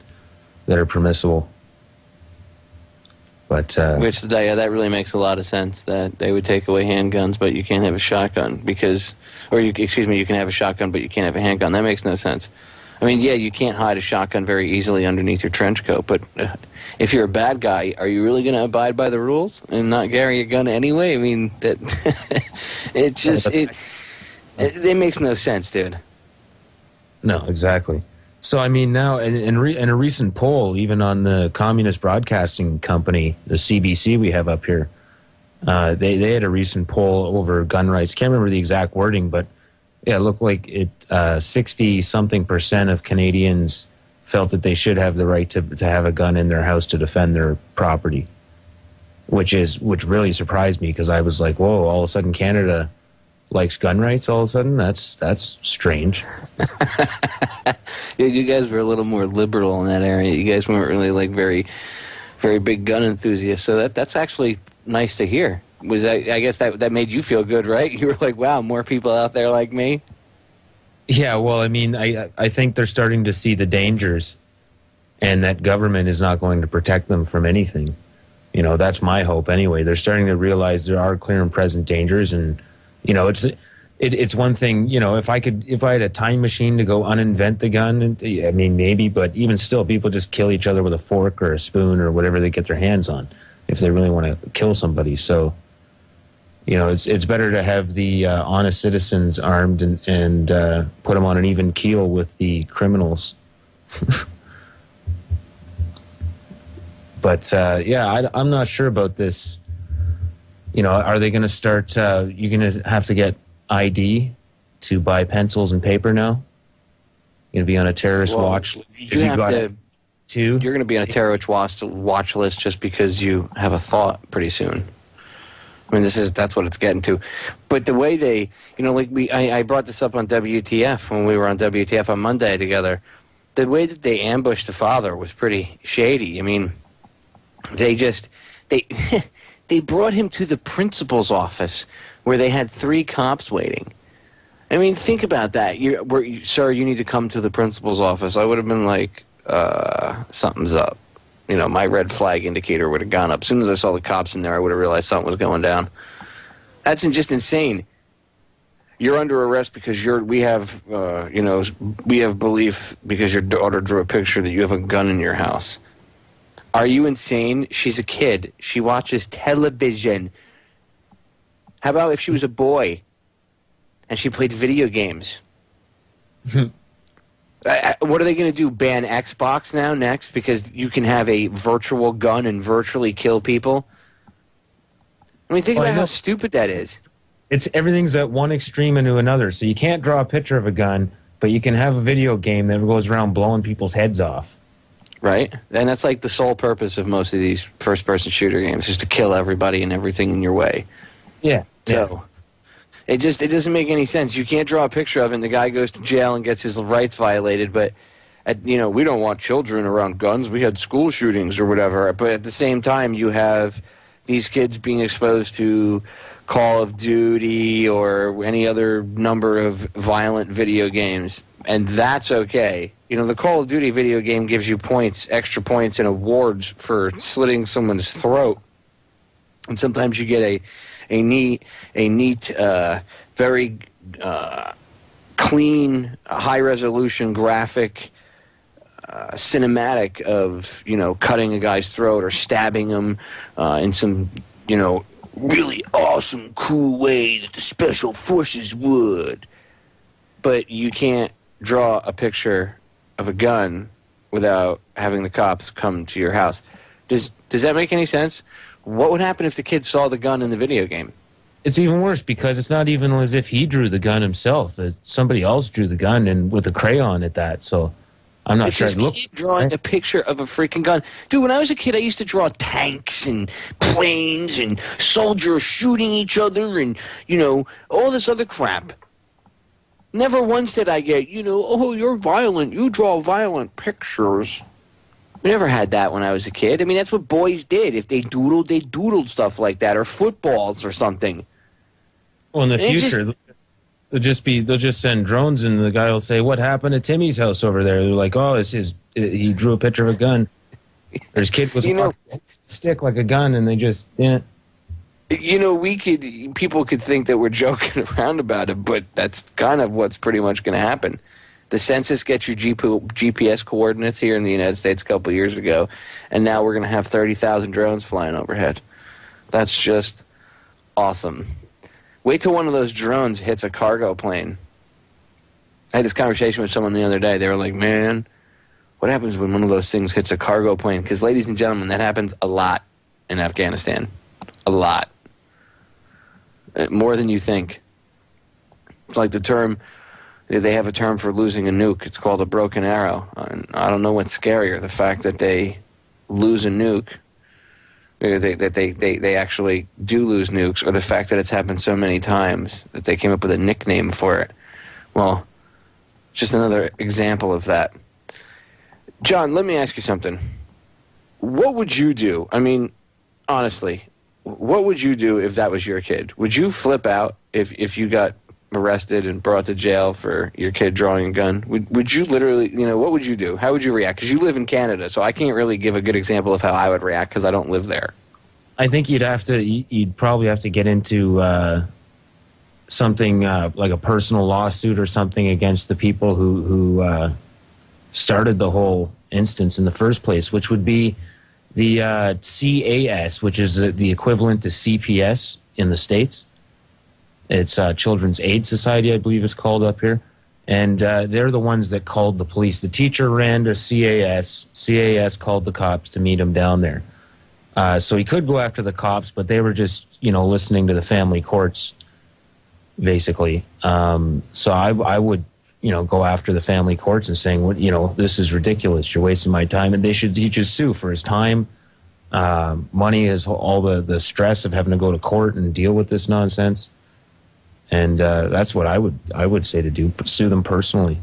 that are permissible. But uh, which yeah, that really makes a lot of sense that they would take away handguns, but you can't have a shotgun because, or you excuse me, you can have a shotgun, but you can't have a handgun. That makes no sense. I mean, yeah, you can't hide a shotgun very easily underneath your trench coat, but uh, if you're a bad guy, are you really going to abide by the rules and not carry a gun anyway? I mean, that it just it, it, it makes no sense, dude. No, exactly. So I mean, now in in, re, in, a recent poll, even on the Communist Broadcasting Company, the CBC we have up here, uh, they they had a recent poll over gun rights. Can't remember the exact wording, but yeah, it looked like it sixty uh, something percent of Canadians felt that they should have the right to to have a gun in their house to defend their property, which is which really surprised me because I was like, whoa! All of a sudden, Canada likes gun rights. All of a sudden, that's that's strange. you guys were a little more liberal in that area. You guys weren't really like very very big gun enthusiasts. So that that's actually nice to hear was that I guess that that made you feel good, right? You were like, wow, more people out there like me. Yeah, well, I mean, I I think they're starting to see the dangers, and that government is not going to protect them from anything. You know, that's my hope anyway. They're starting to realize there are clear and present dangers, and you know, it's it, it's one thing. You know, if I could, if I had a time machine to go uninvent the gun, I mean, maybe, but even still, people just kill each other with a fork or a spoon or whatever they get their hands on if they really want to kill somebody. So you know, it's it's better to have the uh, honest citizens armed and and uh, put them on an even keel with the criminals. but uh, yeah, I, I'm not sure about this. You know, are they going to start? Uh, you're going to have to get ID to buy pencils and paper now. You're going to be on a terrorist Well, watch list You have to. two. You're going to be on a terrorist watch watch list just because you have a thought pretty soon. I mean, this is that's what it's getting to. But the way they, you know, like we, I, I brought this up on WTF when we were on WTF on Monday together. The way that they ambushed the father was pretty shady. I mean, they just they they brought him to the principal's office where they had three cops waiting. I mean, think about that. You, where, you, sir, you need to come to the principal's office. I would have been like, uh, something's up. You know, my red flag indicator would have gone up. As soon as I saw the cops in there, I would have realized something was going down. That's just insane. You're under arrest because you're. We have, uh, you know, we have belief because your daughter drew a picture that you have a gun in your house. Are you insane? She's a kid. She watches television. How about if she was a boy and she played video games? What are they going to do? Ban Xbox now next because you can have a virtual gun and virtually kill people? I mean, think Well, about how stupid that is. It's everything's at one extreme into another. So you can't draw a picture of a gun, but you can have a video game that goes around blowing people's heads off. Right? And that's like the sole purpose of most of these first person shooter games is to kill everybody and everything in your way. Yeah. So it just it doesn't make any sense. You can't draw a picture of it and the guy goes to jail and gets his rights violated, but at, you know, we don't want children around guns. We had school shootings or whatever, but at the same time you have these kids being exposed to Call of Duty or any other number of violent video games, and that's okay. You know, the Call of Duty video game gives you points, extra points, and awards for slitting someone's throat. And sometimes you get a, a neat, a neat, uh, very uh, clean, high resolution graphic uh, cinematic of you know cutting a guy's throat or stabbing him uh, in some you know really awesome, cool way that the special forces would. But you can't draw a picture of a gun without having the cops come to your house. Does does that make any sense? What would happen if the kid saw the gun in the video game? It's even worse because it's not even as if he drew the gun himself. It, somebody else drew the gun and with a crayon at that. So I'm not It's sure. this Look, kid drawing a picture of a freaking gun. Dude, when I was a kid, I used to draw tanks and planes and soldiers shooting each other and, you know, all this other crap. Never once did I get, you know, oh, you're violent. You draw violent pictures. We never had that when I was a kid. I mean, that's what boys did. If they doodled, they doodled stuff like that or footballs or something. well, in the just- future, they'll just be they'll just send drones and the guy will say, "What happened at Timmy's house over there?" They're like, "Oh, it's his. He drew a picture of a gun. Or his kid was You know- walking with a stick like a gun, and they just yeah." You know, we could people could think that we're joking around about it, but that's kind of what's pretty much going to happen. The census gets your GP, GPS coordinates here in the United States a couple years ago, and now we're going to have thirty thousand drones flying overhead. That's just awesome. Wait till one of those drones hits a cargo plane. I had this conversation with someone the other day. They were like, "Man, what happens when one of those things hits a cargo plane?" Because, ladies and gentlemen, that happens a lot in Afghanistan. A lot. Uh, more than you think. It's like the term, they have a term for losing a nuke. It's called a broken arrow. And I don't know what's scarier the fact that they lose a nuke, uh, they, that they, they, they actually do lose nukes, or the fact that it's happened so many times that they came up with a nickname for it. Well, just another example of that. John, let me ask you something. What would you do? I mean, honestly, what would you do if that was your kid? Would you flip out if if you got arrested and brought to jail for your kid drawing a gun? Would would you literally, you know, what would you do? How would you react? Because you live in Canada, so I can't really give a good example of how I would react because I don't live there. I think you'd have to. You'd probably have to get into uh, something uh, like a personal lawsuit or something against the people who who uh, started the whole instance in the first place, which would be the uh, CAS, which is the equivalent to CPS in the states. It's uh, Children's Aid Society, I believe, is called up here, and uh, they're the ones that called the police. The teacher ran to CAS. CAS called the cops to meet him down there. Uh, so he could go after the cops, but they were just, you know, listening to the family courts, basically. Um, so I, I would, you know, go after the family courts and saying, "What, you know, this is ridiculous. You're wasting my time." And they should he should sue for his time, uh, money, is all the the stress of having to go to court and deal with this nonsense. And uh, that's what I would I would say to do: sue them personally.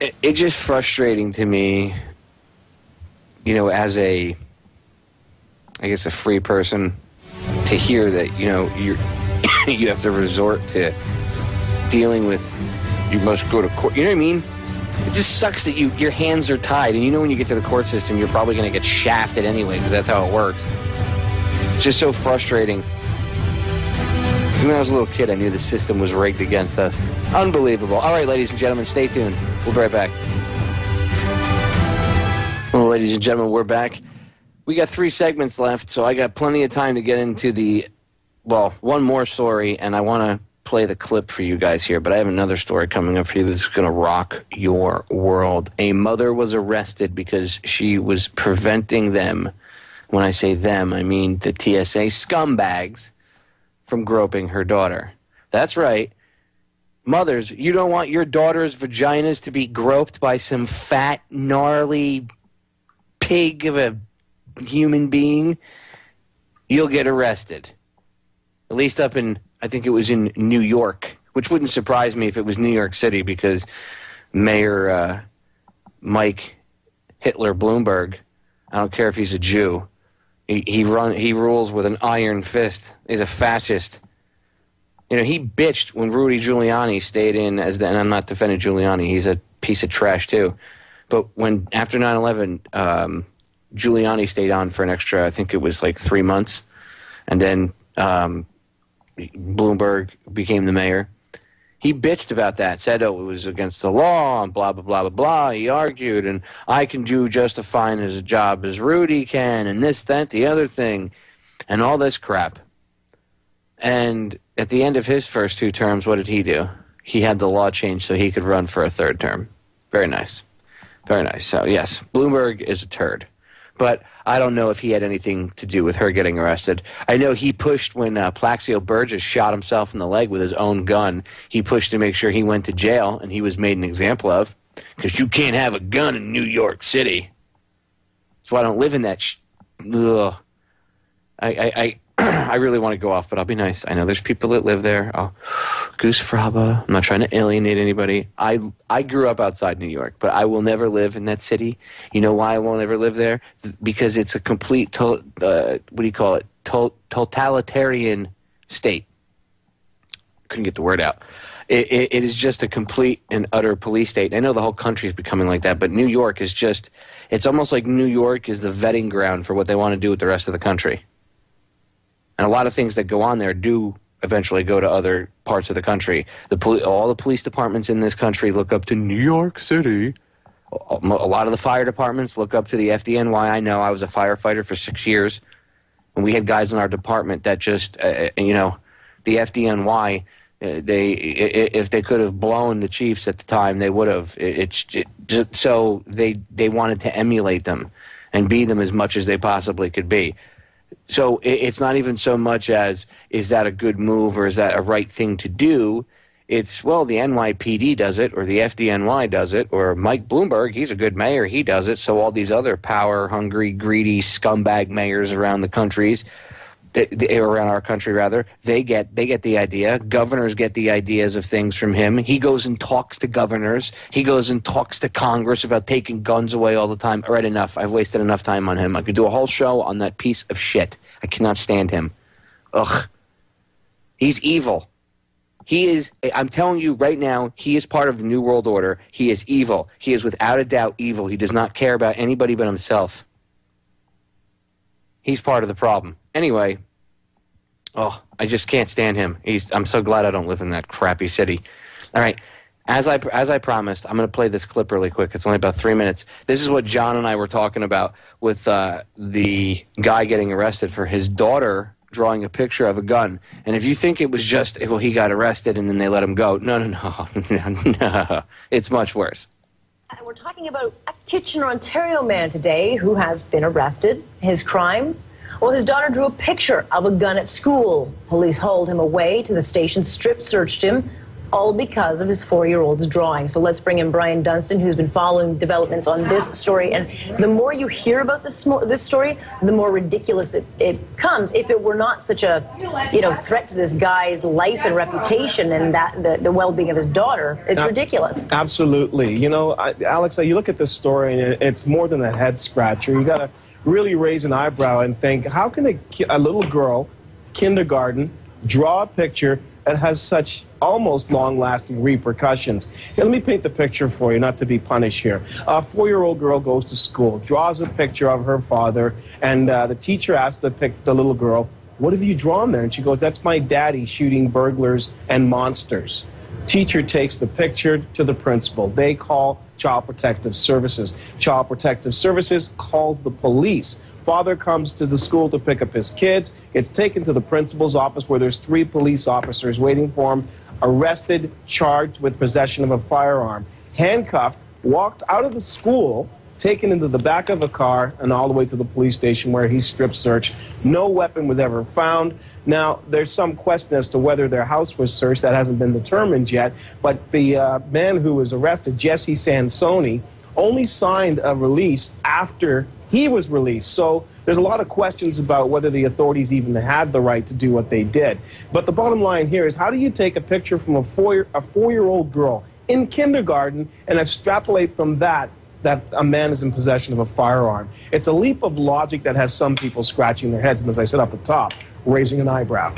It, it's just frustrating to me, you know, as a, I guess, a free person, to hear that you know you you have to resort to dealing with. You must go to court. You know what I mean? It just sucks that you your hands are tied, and you know when you get to the court system, you're probably going to get shafted anyway because that's how it works. It's just so frustrating. When I was a little kid, I knew the system was rigged against us. Unbelievable. All right, ladies and gentlemen, stay tuned. We'll be right back. Well, ladies and gentlemen, we're back. We got three segments left, so I got plenty of time to get into the, well, one more story, and I want to play the clip for you guys here, but I have another story coming up for you that's going to rock your world. A mother was arrested because she was preventing them. When I say them, I mean the TSA scumbags from groping her daughter. That's right. Mothers, you don't want your daughter's vaginas to be groped by some fat, gnarly pig of a human being. You'll get arrested. At least up in, I think it was in New York, which wouldn't surprise me if it was New York City because Mayor uh, Mike Hitler Bloomberg, I don't care if he's a Jew, he he run he rules with an iron fist. He's a fascist. You know, he bitched when Rudy Giuliani stayed in as the, and I'm not defending Giuliani. He's a piece of trash too. But when after 9/11, um, Giuliani stayed on for an extra, I think it was like three months, and then um, Bloomberg became the mayor. He bitched about that, said oh, it was against the law, and blah blah blah blah blah. He argued, and I can do just as fine as a job as Rudy can, and this, that, the other thing, and all this crap. And at the end of his first two terms, what did he do? He had the law changed so he could run for a third term. Very nice. Very nice. So, yes, Bloomberg is a turd. But I don't know if he had anything to do with her getting arrested. I know he pushed when uh, Plaxico Burress shot himself in the leg with his own gun. He pushed to make sure he went to jail, and he was made an example of. Because you can't have a gun in New York City. So I don't live in that. Sh- Ugh. I, I, I I really want to go off, but I'll be nice. I know there's people that live there. I'll, Goosfraba. I'm not trying to alienate anybody. I I grew up outside New York, but I will never live in that city. You know why I won't ever live there? Because it's a complete, to, uh, what do you call it? To, totalitarian state. Couldn't get the word out. It, it, it is just a complete and utter police state. I know the whole country is becoming like that, but New York is just, it's almost like New York is the vetting ground for what they want to do with the rest of the country. And a lot of things that go on there do eventually go to other parts of the country. The poli- all the police departments in this country look up to New York City. A lot of the fire departments look up to the FDNY. I know I was a firefighter for six years, and we had guys in our department that just, uh, you know, the FDNY. Uh, they, if they could have blown the chiefs at the time, they would have. It's so they they wanted to emulate them and be them as much as they possibly could be so it's not even so much as is that a good move or is that a right thing to do? It's well the NYPD does it or the FDNY does it or Mike Bloomberg he's a good mayor he does it. So all these other power hungry greedy scumbag mayors around the countries Eh, th- th- eh, around our country rather they get they get the idea. Governors get the ideas of things from him. He goes and talks to governors. He goes and talks to congress about taking guns away all the time. All right enough. I've wasted enough time on him. I could do a whole show on that piece of shit. I cannot stand him. Ugh. He's evil. He is eh, i'm telling you right now he is part of the new world order. He is evil. He is without a doubt evil. He does not care about anybody but himself he's part of the problem. Anyway, oh, I just can't stand him. He's. I'm so glad I don't live in that crappy city. All right. As I as I promised, I'm going to play this clip really quick. It's only about three minutes. This is what John and I were talking about with uh, the guy getting arrested for his daughter drawing a picture of a gun. And if you think it was just well, he got arrested and then they let him go. No, no, no, no, no. It's much worse. And we're talking about Kitchener, Ontario man today who has been arrested. His crime? Well, his daughter drew a picture of a gun at school. Police hauled him away to the station, strip searched him, all because of his four year old's drawing. So let's bring in Brian Dunstan, who's been following developments on this story. And the more you hear about this, this story, the more ridiculous it, it comes. If it were not such a you know, threat to this guy's life and reputation and that the, the well being of his daughter, it's ridiculous. Absolutely. You know, I, Alex, you look at this story and it's more than a head scratcher. You got to really raise an eyebrow and think, how can a, a little girl, kindergarten, draw a picture that has such almost long-lasting repercussions. Here, let me paint the picture for you, not to be punished here. A four-year-old girl goes to school, draws a picture of her father, and uh, the teacher asks the, pic- the little girl, what have you drawn there? And she goes, that's my daddy shooting burglars and monsters. Teacher takes the picture to the principal. They call Child Protective Services. Child Protective Services calls the police. Father comes to the school to pick up his kids. Gets taken to the principal's office where there's three police officers waiting for him arrested, charged with possession of a firearm, handcuffed, walked out of the school, taken into the back of a car, and all the way to the police station where he's strip searched. No weapon was ever found. Now, there's some question as to whether their house was searched. That hasn't been determined yet. But the uh, man who was arrested, Jesse Sansone, only signed a release after he was released. So there's a lot of questions about whether the authorities even had the right to do what they did. But the bottom line here is how do you take a picture from a four, a four-year-old girl in kindergarten and extrapolate from that that a man is in possession of a firearm? It's a leap of logic that has some people scratching their heads, and as I said off the top, raising an eyebrow.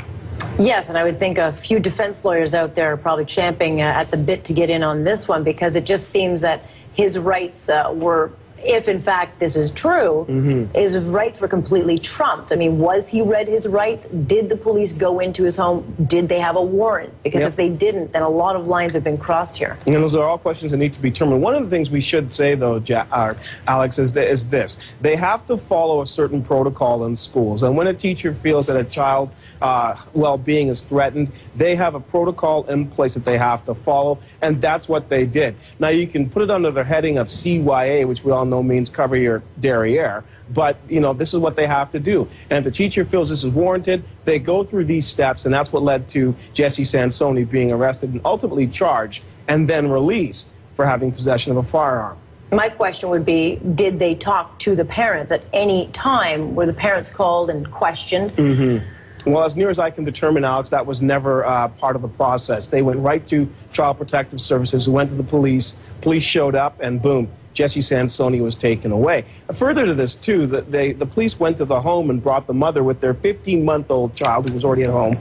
Yes, and I would think a few defense lawyers out there are probably champing uh, at the bit to get in on this one because it just seems that his rights uh, were if in fact this is true, mm-hmm. his rights were completely trumped. I mean, was he read his rights? Did the police go into his home? Did they have a warrant? Because yep. if they didn't, then a lot of lines have been crossed here. And those are all questions that need to be determined. One of the things we should say, though, ja- uh, Alex, is, that, is this: they have to follow a certain protocol in schools, and when a teacher feels that a child uh, well-being is threatened, they have a protocol in place that they have to follow, and that's what they did. Now, you can put it under the heading of CYA, which we all know means cover your derriere, but you know this is what they have to do. And if the teacher feels this is warranted, they go through these steps, and that's what led to Jesse Sansone being arrested and ultimately charged and then released for having possession of a firearm. My question would be Did they talk to the parents at any time? Were the parents called and questioned? Mm-hmm. Well, as near as I can determine, Alex, that was never uh, part of the process. They went right to Child Protective Services, who went to the police. Police showed up, and boom, Jesse Sansone was taken away. Further to this, too, the, they, the police went to the home and brought the mother with their 15-month-old child, who was already at home,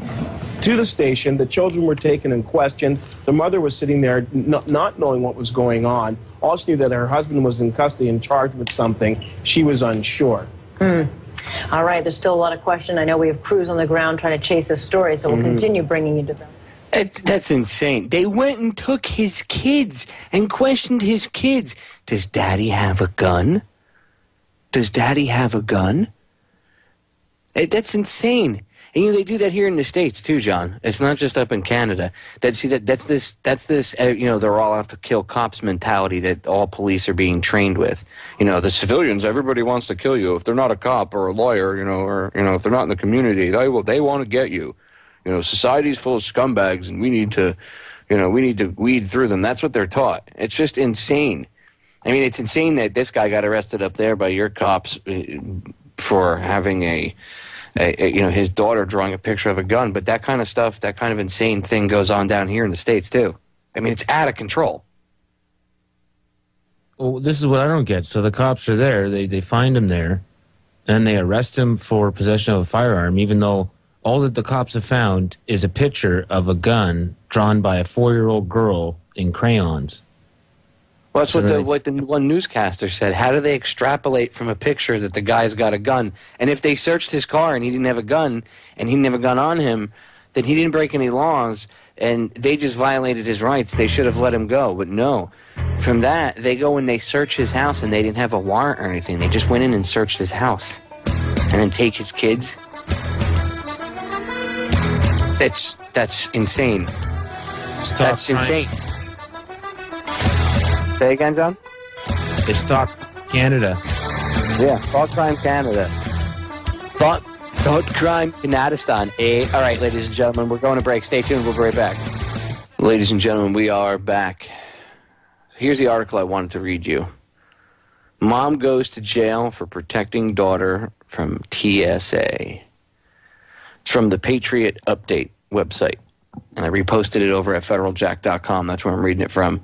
to the station. The children were taken and questioned. The mother was sitting there not knowing what was going on. All she knew that her husband was in custody and charged with something. She was unsure. Hmm. All right, there's still a lot of questions. I know we have crews on the ground trying to chase this story, so we'll mm-hmm. continue bringing you to them. That's insane. They went and took his kids and questioned his kids. Does daddy have a gun? Does daddy have a gun? That's insane. And you know, they do that here in the states too, John. It's not just up in Canada. That see that that's this that's this uh, you know they're all out to kill cops mentality that all police are being trained with. You know, the civilians, everybody wants to kill you if they're not a cop or a lawyer. You know, or you know if they're not in the community, they will they want to get you. You know, society's full of scumbags, and we need to, you know, we need to weed through them. That's what they're taught. It's just insane. I mean, it's insane that this guy got arrested up there by your cops uh, for having a a, a, you know his daughter drawing a picture of a gun. But that kind of stuff, that kind of insane thing goes on down here in the states too. I mean, it's out of control. Well, this is what I don't get. So the cops are there. They they find him there, and they arrest him for possession of a firearm, even though all that the cops have found is a picture of a gun drawn by a four-year-old girl in crayons. Well, that's so what the what the one newscaster said. How do they extrapolate from a picture that the guy's got a gun? And if they searched his car and he didn't have a gun and he didn't have a gun on him, then he didn't break any laws and they just violated his rights. They should have let him go. But no. From that, they go and they search his house and they didn't have a warrant or anything. They just went in and searched his house. And then take his kids. That's that's insane. Stop that's insane. Say again, John? It's Talk Canada. Yeah, Thought Crime Canada. Thought Thought Crime Canadistan. Eh? All right, ladies and gentlemen, we're going to break. Stay tuned. We'll be right back. Ladies and gentlemen, we are back. Here's the article I wanted to read you. Mom goes to jail for protecting daughter from TSA. It's from the Patriot Update website. And I reposted it over at federaljack.com. That's where I'm reading it from.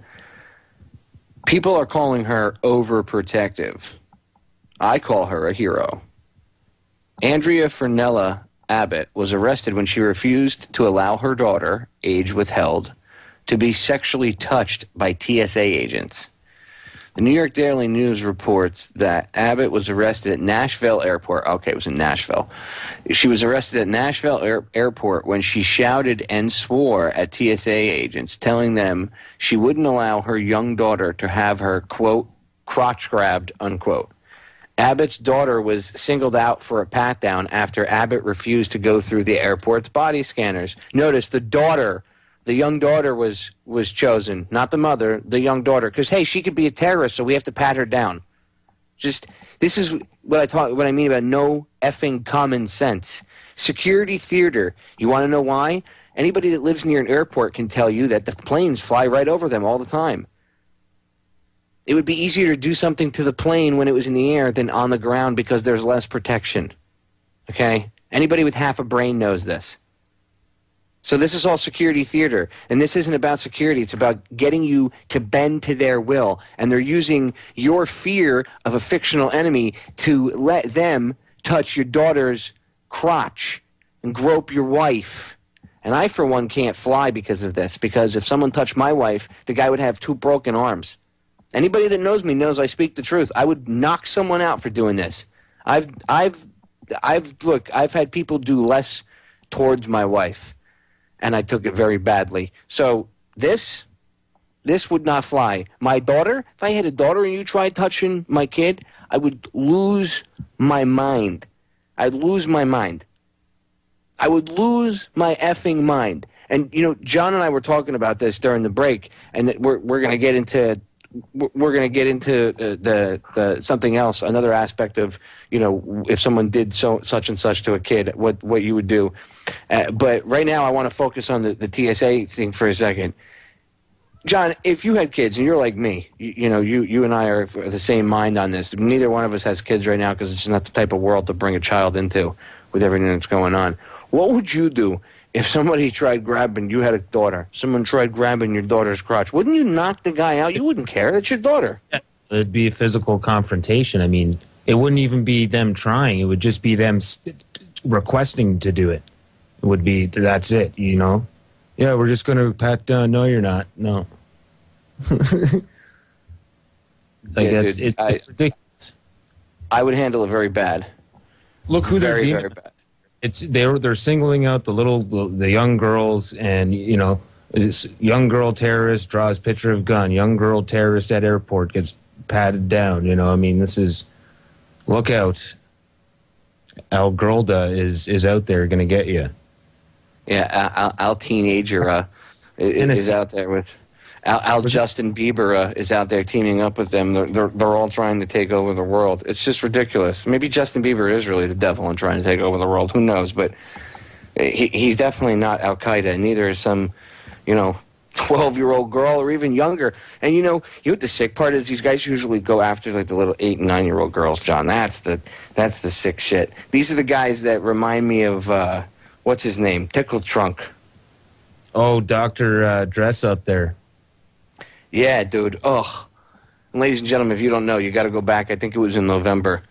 People are calling her overprotective. I call her a hero. Andrea Fernella Abbott was arrested when she refused to allow her daughter, age withheld, to be sexually touched by TSA agents. The New York Daily News reports that Abbott was arrested at Nashville Airport. Okay, it was in Nashville. She was arrested at Nashville Air- Airport when she shouted and swore at TSA agents, telling them she wouldn't allow her young daughter to have her, quote, crotch grabbed, unquote. Abbott's daughter was singled out for a pat down after Abbott refused to go through the airport's body scanners. Notice the daughter, the young daughter was was chosen, not the mother, the young daughter, because hey, she could be a terrorist, so we have to pat her down. Just this is what I talk what I mean about no effing common sense. Security theater. You want to know why? Anybody that lives near an airport can tell you that the planes fly right over them all the time. It would be easier to do something to the plane when it was in the air than on the ground because there's less protection. Okay? Anybody with half a brain knows this. So this is all security theater. And this isn't about security. It's about getting you to bend to their will. And they're using your fear of a fictional enemy to let them touch your daughter's crotch and grope your wife. And I, for one, can't fly because of this. Because if someone touched my wife, the guy would have two broken arms. Anybody that knows me knows I speak the truth. I would knock someone out for doing this. I've, I've, I've, look, I've had people do less towards my wife, and I took it very badly. So this, this would not fly. My daughter, if I had a daughter and you tried touching my kid, I would lose my mind. I'd lose my mind. I would lose my effing mind. And you know, John and I were talking about this during the break, and we're we're going to get into we're going to get into uh, the the something else, another aspect of you know if someone did so such and such to a kid, what what you would do. Uh, but right now, I want to focus on the, the TSA thing for a second. John, if you had kids and you're like me, you, you know, you you and I are the same mind on this. Neither one of us has kids right now because it's not the type of world to bring a child into with everything that's going on. What would you do if somebody tried grabbing you had a daughter someone tried grabbing your daughter's crotch wouldn't you knock the guy out you wouldn't care that's your daughter It'd be a physical confrontation. I mean, it wouldn't even be them trying. It would just be them st- requesting to do it. It would be that's it. You know. Yeah, we're just going to pat down. No, you're not. No. like Yeah, that's dude, it's, I- it's ridiculous. i would handle it very bad Look who they're very being very bad it's they're they're singling out the little the, the young girls and you know young girl terrorist draws picture of gun. Young girl terrorist at airport gets patted down you know? I mean this is look out. Al Girlda is is out there gonna get you yeah al, al teenager uh, is, is out there with al, al justin bieber uh, is out there teaming up with them they're, they're, they're all trying to take over the world it's just ridiculous maybe justin bieber is really the devil and trying to take over the world who knows but he, he's definitely not Al Qaeda, neither is some, you know, 12 year old girl or even younger. And you know, you know what the sick part is? These guys usually go after like the little eight and nine year old girls, John. That's the that's the sick shit. These are the guys that remind me of uh, what's his name? Tickle Trunk. oh dr uh, dress up there Yeah, dude. Ugh. And ladies and gentlemen, if you don't know, you got to go back. I think it was in November,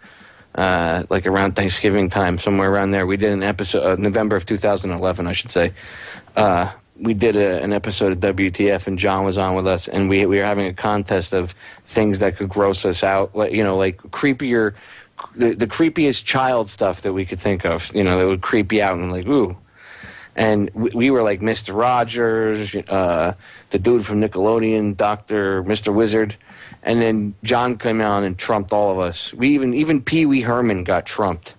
uh, like around Thanksgiving time, somewhere around there. We did an episode, uh, November of 2011, I should say. Uh, we did a, an episode of WTF, and John was on with us, and we we were having a contest of things that could gross us out, like you know, like creepier, the, the creepiest child stuff that we could think of, you know, that would creep you out, and like ooh and we, we were like Mr. Rogers, uh, the dude from Nickelodeon, Doctor, Mr. Wizard, and then John came on and trumped all of us. We even even Pee Wee Herman got trumped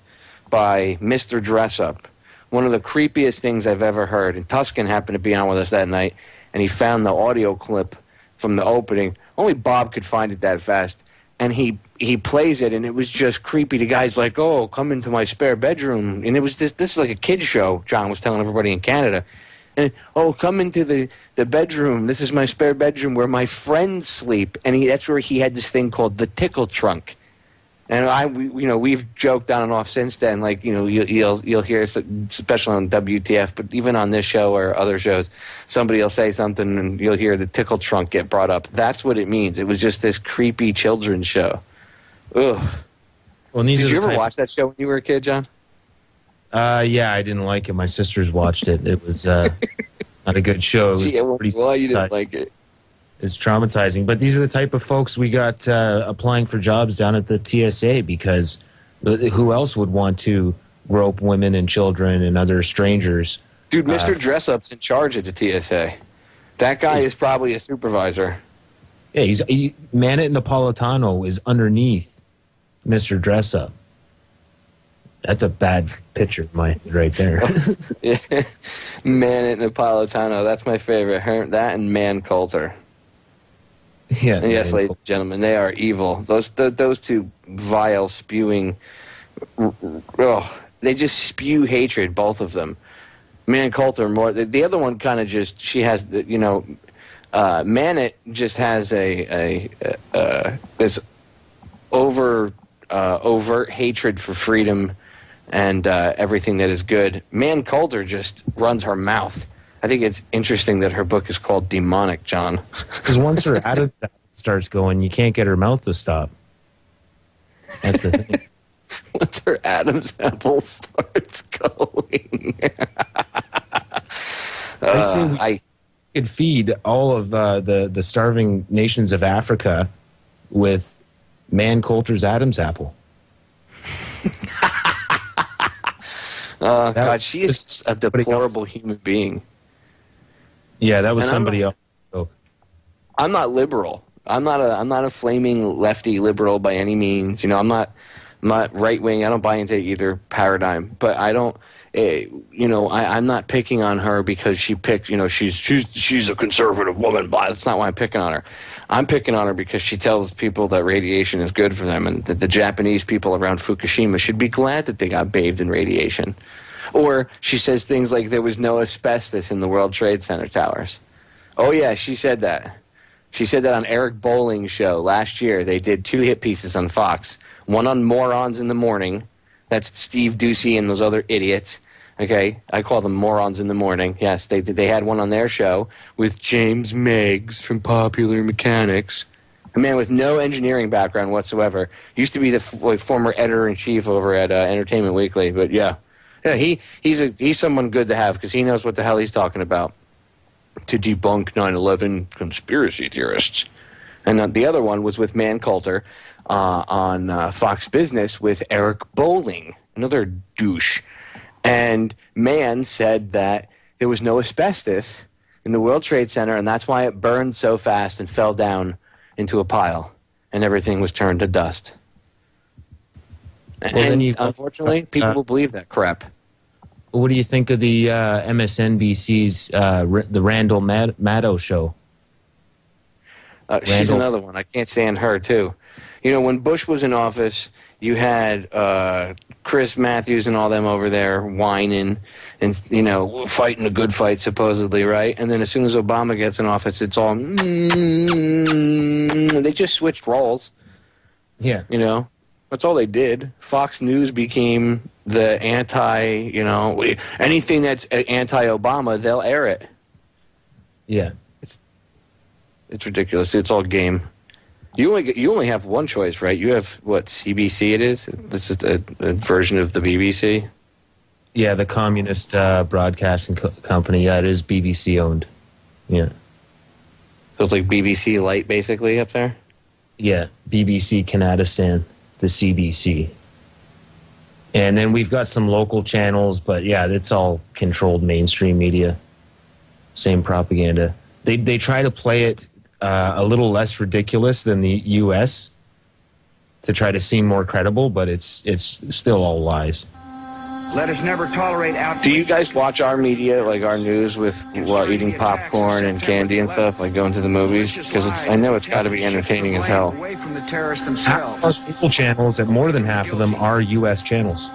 by Mr. Dress Up, one of the creepiest things I've ever heard. And Tuscan happened to be on with us that night, and he found the audio clip from the opening. Only Bob could find it that fast. And he he plays it, and it was just creepy. The guy's like, "Oh, come into my spare bedroom," and it was this. This is like a kid show. John was telling everybody in Canada, and oh, come into the the bedroom. This is my spare bedroom where my friends sleep, and he, that's where he had this thing called the tickle trunk. And I, we, you know, we've joked on and off since then. Like, you know, you, you'll you'll hear, especially on WTF, but even on this show or other shows, somebody will say something, and you'll hear the tickle trunk get brought up. That's what it means. It was just this creepy children's show. Ugh. Well, these Did you ever watch that show when you were a kid, John? Uh, yeah, I didn't like it. My sisters watched it. It was uh, not a good show. It was Gee, well, pretty well, you didn't tight. like it. It's traumatizing. But these are the type of folks we got uh, applying for jobs down at the TSA because who else would want to grope women and children and other strangers? Dude, Uh, Mr. Dressup's in charge at the TSA. That guy is probably a supervisor. Yeah, he's he, Manit Napolitano is underneath Mr. Dress Up. That's a bad picture of mine right there. Yeah. Man at Napolitano. That's my favorite. Her, that and Man Coulter. Yeah. And yes, ladies and gentlemen, they are evil. Those th- those two vile, spewing, oh, they just spew hatred. Both of them. Man Coulter more. The, the other one kind of just she has the you know, uh, Manet just has a a uh, this over uh, overt hatred for freedom and uh, everything that is good. Man Coulter just runs her mouth. I think it's interesting that her book is called Demonic, John. Because once her attitude starts going, you can't get her mouth to stop. That's the thing. Once her Adam's apple starts going. Uh, I could feed all of uh, the the starving nations of Africa with Man Coulter's Adam's apple. uh, God, she is a deplorable human being. Yeah, that was And I'm somebody not- else. I'm not liberal. I'm not a I'm not a flaming lefty liberal by any means. You know, I'm not I'm not right wing. I don't buy into either paradigm. But I don't. eh, you know, I, I'm not picking on her because she picked. You know, she's she's she's a conservative woman. But that's not why I'm picking on her. I'm picking on her because she tells people that radiation is good for them, and that the Japanese people around Fukushima should be glad that they got bathed in radiation. Or she says things like there was no asbestos in the World Trade Center towers. Oh yeah, she said that. She said that on Eric Bolling's show last year. They did two hit pieces on Fox. One on Morons in the Morning. That's Steve Doocy and those other idiots. Okay, I call them morons in the morning. Yes, they they had one on their show with James Meigs from Popular Mechanics, a man with no engineering background whatsoever. Used to be the like, former editor in chief over at uh, Entertainment Weekly, but yeah, yeah, he he's a he's someone good to have because he knows what the hell he's talking about to debunk 9/11 conspiracy theorists. And uh, the other one was with Man Coulter uh, on uh, Fox Business with Eric Bolling, another douche. And Man said that there was no asbestos in the World Trade Center, and that's why it burned so fast and fell down into a pile, and everything was turned to dust. Then and unfortunately, people will believe that crap. what do you think of the uh, MSNBC's uh, R- the Randall Mad- Maddow show? Uh, she's another one. I can't stand her too. You know, when Bush was in office, you had uh, Chris Matthews and all them over there whining and you know fighting a good fight supposedly, right? And then as soon as Obama gets in office, it's all mm, they just switched roles. Yeah, You know, that's all they did. Fox News became the anti. You know, anything that's anti-Obama, they'll air it. yeah. It's ridiculous. It's all game. You only you only have one choice, right? You have what CBC it is. This is a, a version of the BBC. Yeah, the communist uh, broadcasting co- company. Yeah, it is BBC owned. Yeah, So it's like BBC Light, basically, up there. yeah. BBC Kanadistan, the CBC. And then we've got some local channels, but yeah, it's all controlled mainstream media. Same propaganda. They they try to play it uh, a little less ridiculous than the U.S. to try to seem more credible, but it's it's still all lies. Let us never tolerate out. Do you guys watch our media, like our news, with while eating popcorn and candy and stuff, like going to the movies? Because it's, I know it's got to be entertaining as hell. Away from the terrorists Half themselves. of our cable channels, and more than half of them are U.S. channels.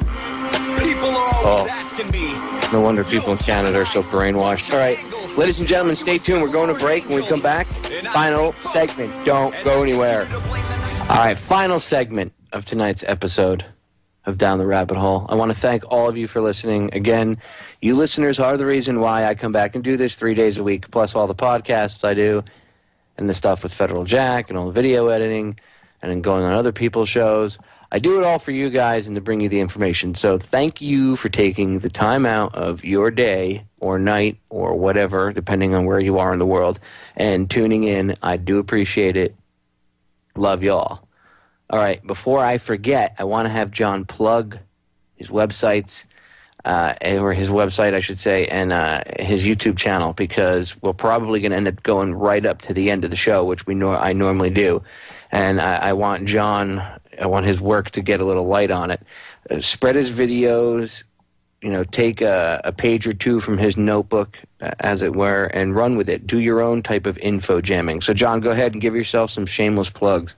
People are Oh. always asking me. No wonder people in Canada are so brainwashed. All right, ladies and gentlemen, stay tuned. We're going to break. When we come back, final segment. Don't go anywhere. All right, final segment of tonight's episode of Down the Rabbit Hole. I want to thank all of you for listening. Again, you listeners are the reason why I come back and do this three days a week, plus all the podcasts I do and the stuff with Federal Jack and all the video editing and then going on other people's shows. I do it all for you guys and to bring you the information. So thank you for taking the time out of your day or night or whatever, depending on where you are in the world, and tuning in. I do appreciate it. Love y'all. All right, before I forget, I want to have John plug his websites, uh, or his website, I should say, and uh, his YouTube channel because we're probably going to end up going right up to the end of the show, which we nor- I normally do, and I, I want John, I want his work to get a little light on it. Uh, spread his videos, you know, take a, a page or two from his notebook, uh, as it were, and run with it. Do your own type of info jamming. So, John, go ahead and give yourself some shameless plugs.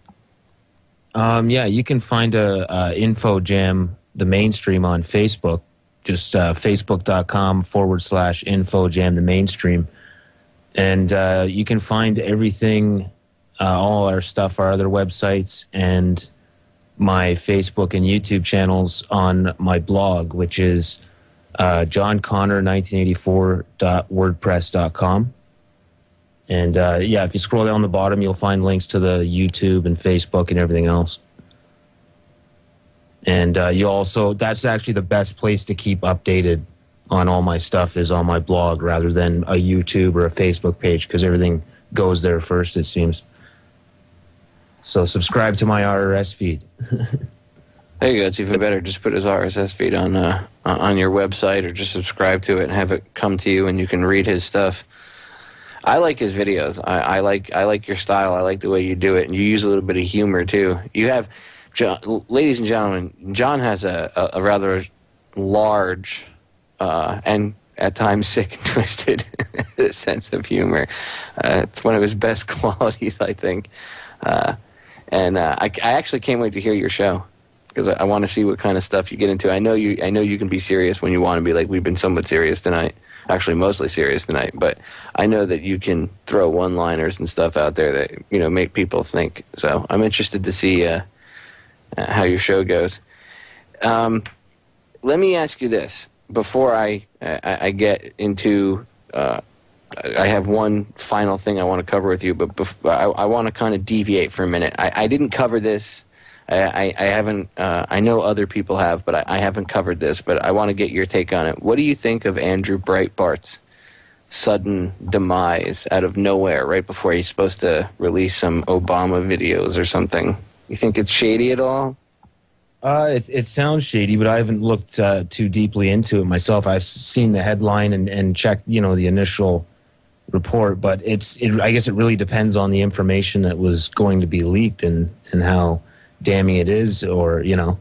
Um, yeah, you can find a, uh info jam the mainstream on Facebook. Just uh, facebook.com forward slash info jam the mainstream, and uh, you can find everything, uh, all our stuff, our other websites, and my Facebook and YouTube channels on my blog, which is uh, johnconner1984.wordpress.com. And uh, yeah, if you scroll down the bottom, you'll find links to the YouTube and Facebook and everything else. And uh, you also, that's actually the best place to keep updated on all my stuff is on my blog rather than a YouTube or a Facebook page because everything goes there first, it seems. So subscribe to my RRS feed. There you go. It's even better. Just put his RSS feed on uh, on your website, or just subscribe to it and have it come to you, and you can read his stuff. I like his videos. I, I like I like your style. I like the way you do it, and you use a little bit of humor too. You have, John, ladies and gentlemen, John has a, a, a rather large uh, and at times sick and twisted sense of humor. Uh, it's one of his best qualities, I think. Uh, and uh, I, I actually can't wait to hear your show because I, I want to see what kind of stuff you get into. I know you. I know you can be serious when you want to be. Like we've been somewhat serious tonight. Actually, mostly serious tonight. But I know that you can throw one-liners and stuff out there that you know make people think. So I'm interested to see uh, uh, how your show goes. Um, let me ask you this before I I, I get into. Uh, I have one final thing I want to cover with you, but bef- I, I want to kind of deviate for a minute. I, I didn't cover this. I, I, haven't. Uh, I know other people have, but I, I haven't covered this. But I want to get your take on it. What do you think of Andrew Breitbart's sudden demise out of nowhere, right before he's supposed to release some Obama videos or something? You think it's shady at all? Uh, it, it sounds shady, but I haven't looked uh, too deeply into it myself. I've seen the headline and, and checked, you know, the initial report, but it's. It, I guess it really depends on the information that was going to be leaked and and how damning it is, or you know,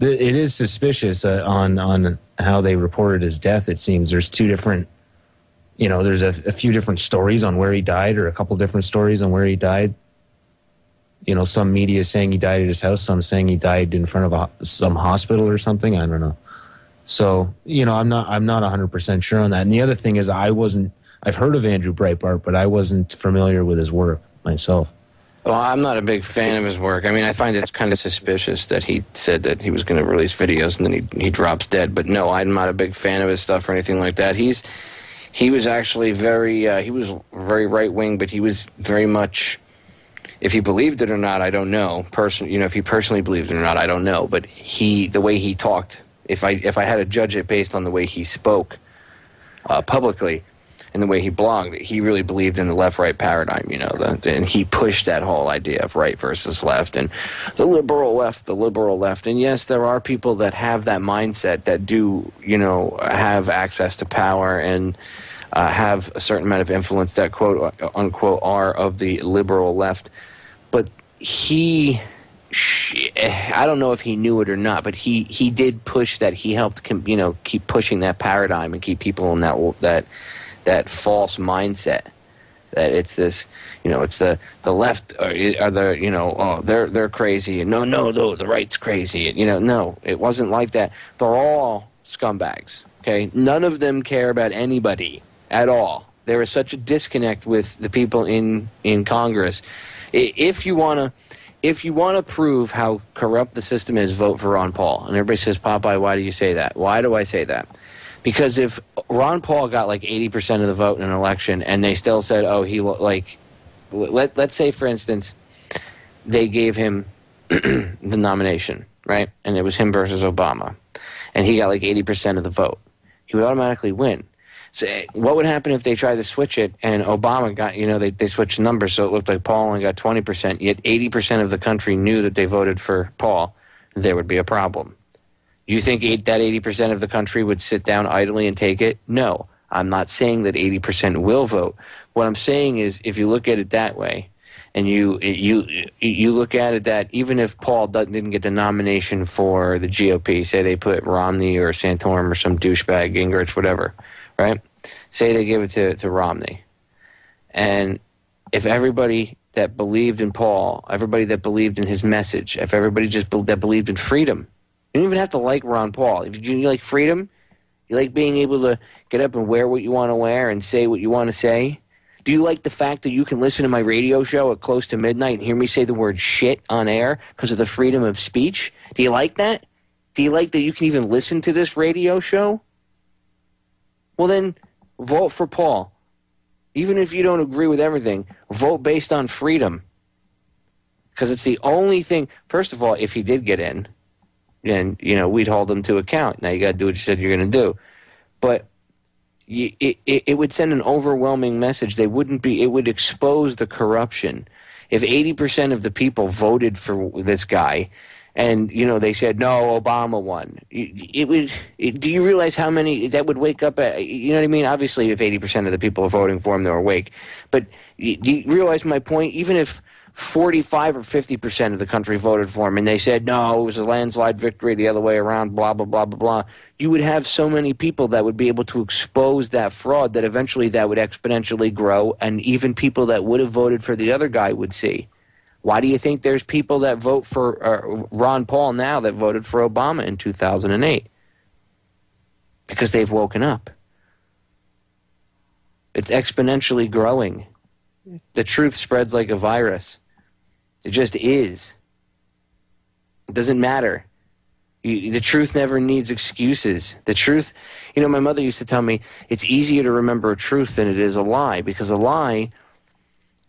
it is suspicious uh, on on how they reported his death. It seems there's two different. You know, there's a, a few different stories on where he died, or a couple different stories on where he died you know, some media saying he died at his house, some saying he died in front of a, some hospital or something. I don't know. So, you know, I'm not I'm not 100% sure on that. And the other thing is I wasn't I've heard of Andrew Breitbart, but I wasn't familiar with his work myself. Well, I'm not a big fan of his work. I mean, I find it kind of suspicious that he said that he was going to release videos and then he he drops dead. But no, I'm not a big fan of his stuff or anything like that. He's he was actually very uh, he was very right wing, but he was very much. If he believed it or not, I don't know. Person, you know, if he personally believed it or not, I don't know. But he, the way he talked, if I if I had to judge it based on the way he spoke uh, publicly, and the way he blogged, he really believed in the left-right paradigm, you know, the, and he pushed that whole idea of right versus left and the liberal left, the liberal left. And yes, there are people that have that mindset that do, you know, have access to power and uh, have a certain amount of influence that quote unquote are of the liberal left. But he I don't know if he knew it or not, but he he did push that. He helped you know keep pushing that paradigm and keep people in that that that false mindset that it's this you know it's the the left uh, or, or the you know oh they're they're crazy no no no the right's crazy you know no it wasn't like that. They're all scumbags okay? None of them care about anybody at all. There is such a disconnect with the people in in congress. If you want to if you want to prove how corrupt the system is vote for ron paul. And everybody says popeye why do you say that? Why do i say that because if Ron Paul got like 80% of the vote in an election and they still said, oh, he, like, let, let's say, for instance, they gave him the nomination, right? And it was him versus Obama. And he got like 80% of the vote. He would automatically win. So eh, what would happen if they tried to switch it and Obama got, you know, they, they switched numbers so it looked like Paul only got 20%, yet 80% of the country knew that they voted for Paul? There would be a problem. You think eight, that 80% of the country would sit down idly and take it? No. I'm not saying that 80% will vote. What I'm saying is if you look at it that way, and you you you look at it that even if Paul didn't get the nomination for the GOP, say they put Romney or Santorum or some douchebag Gingrich, whatever, right? Say they give it to, to Romney, and if everybody that believed in Paul, everybody that believed in his message, if everybody just be- that believed in freedom, you don't even have to like Ron Paul. If you, like freedom, you like being able to get up and wear what you want to wear and say what you want to say. Do you like the fact that you can listen to my radio show at close to midnight and hear me say the word shit on air because of the freedom of speech? Do you like that? Do you like that you can even listen to this radio show? Well, then vote for Paul. Even if you don't agree with everything, vote based on freedom. Because it's the only thing, first of all, if he did get in, then, you know, we'd hold them to account. Now you got to do what you said you're going to do. But you, it, it, would send an overwhelming message. They wouldn't be, it would expose the corruption. If 80% of the people voted for this guy and, you know, they said, no, Obama won, it, it would, it, do you realize how many, that would wake up, a, you know what I mean? Obviously, if 80% of the people are voting for him, they're awake. But do you realize my point? Even if 45 or 50% of the country voted for him and they said, no, it was a landslide victory the other way around, blah, blah, blah, blah, blah. You would have so many people that would be able to expose that fraud that eventually that would exponentially grow, and even people that would have voted for the other guy would see. Why do you think there's people that vote for uh, Ron Paul now that voted for Obama in 2008? Because they've woken up. It's exponentially growing. The truth spreads like a virus. It just is. It doesn't matter. You, the truth never needs excuses. The truth, you know, my mother used to tell me it's easier to remember a truth than it is a lie because a lie,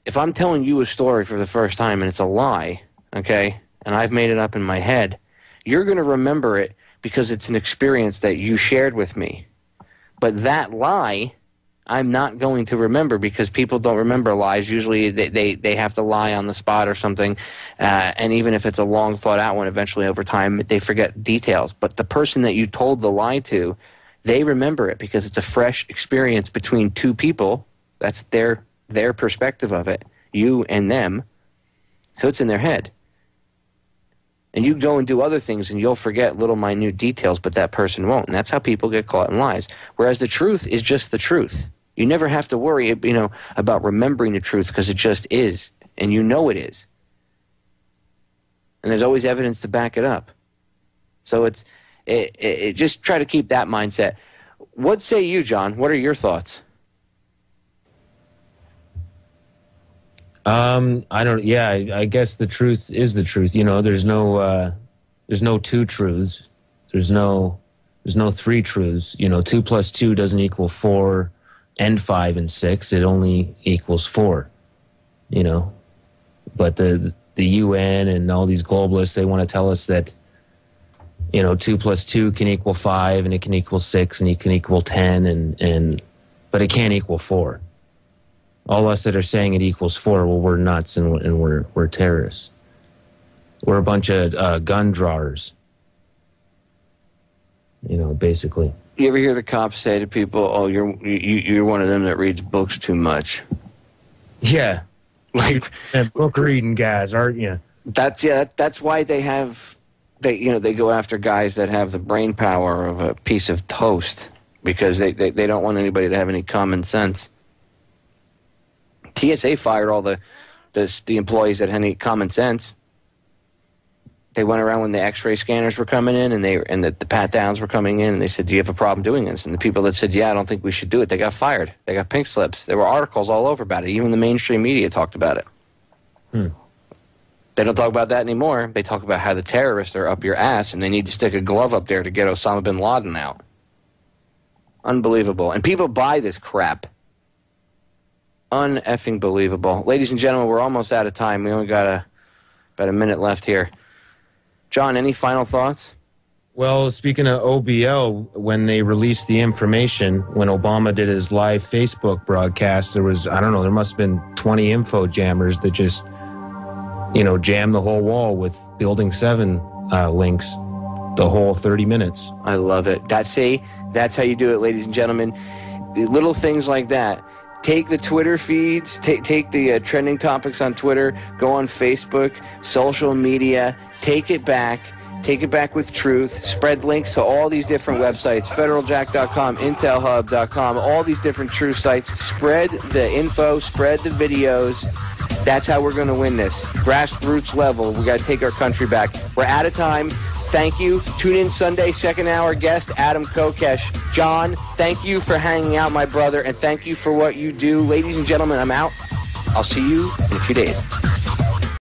if I'm telling you a story for the first time and it's a lie, okay, and I've made it up in my head, you're going to remember it because it's an experience that you shared with me. But that lie, I'm not going to remember because people don't remember lies. Usually they, they, they have to lie on the spot or something. Uh, and even if it's a long thought out one, eventually over time, they forget details. But the person that you told the lie to, they remember it because it's a fresh experience between two people. That's their, their perspective of it, you and them. So it's in their head. And you go and do other things and you'll forget little minute details, but that person won't. And that's how people get caught in lies. Whereas the truth is just the truth. You never have to worry, you know, about remembering the truth because it just is, and you know it is. And there's always evidence to back it up. So it's it, it, it just try to keep that mindset. What say you, John? What are your thoughts? Um, I don't. Yeah, I, I guess the truth is the truth. You know, there's no, uh, there's no two truths. There's no, there's no three truths. You know, two plus two doesn't equal four, and five and six. It only equals four. You know, but the the UN and all these globalists they want to tell us that. You know, two plus two can equal five, and it can equal six, and it can equal ten, and and, but it can't equal four all us that are saying it equals four, well, we're nuts and, and we're we're terrorists. We're a bunch of uh, gun drawers. You know, basically. You ever hear the cops say to people, "Oh, you're you, you're one of them that reads books too much"? Yeah, Like and book reading guys, aren't you? That's yeah. That, that's why they have they you know they go after guys that have the brain power of a piece of toast because they, they, they don't want anybody to have any common sense. TSA fired all the the, the employees that had any common sense. They went around when the X-ray scanners were coming in, and they and the, the pat downs were coming in, and they said, "Do you have a problem doing this?" And the people that said, "Yeah, I don't think we should do it," they got fired. They got pink slips. There were articles all over about it. Even the mainstream media talked about it. Hmm. They don't talk about that anymore. They talk about how the terrorists are up your ass, and they need to stick a glove up there to get Osama bin Laden out. Unbelievable. And people buy this crap. Uneffing believable. Ladies and gentlemen, we're almost out of time. We only got a, about a minute left here. John, any final thoughts? Well, speaking of OBL, when they released the information, when Obama did his live Facebook broadcast, there was, I don't know, there must have been 20 info jammers that just, you know, jammed the whole wall with Building 7 uh, links the whole 30 minutes. I love it. That's see, that's how you do it, ladies and gentlemen. Little things like that. Take the Twitter feeds, take take the uh, trending topics on Twitter, go on Facebook, social media, take it back. Take it back with truth. Spread links to all these different websites federaljack.com, intelhub.com, all these different true sites. Spread the info, spread the videos. That's how we're going to win this. Grassroots level. We got to take our country back. We're out of time. Thank you. Tune in Sunday, second hour guest, Adam Kokesh. John, thank you for hanging out, my brother, and thank you for what you do. Ladies and gentlemen, I'm out. I'll see you in a few days.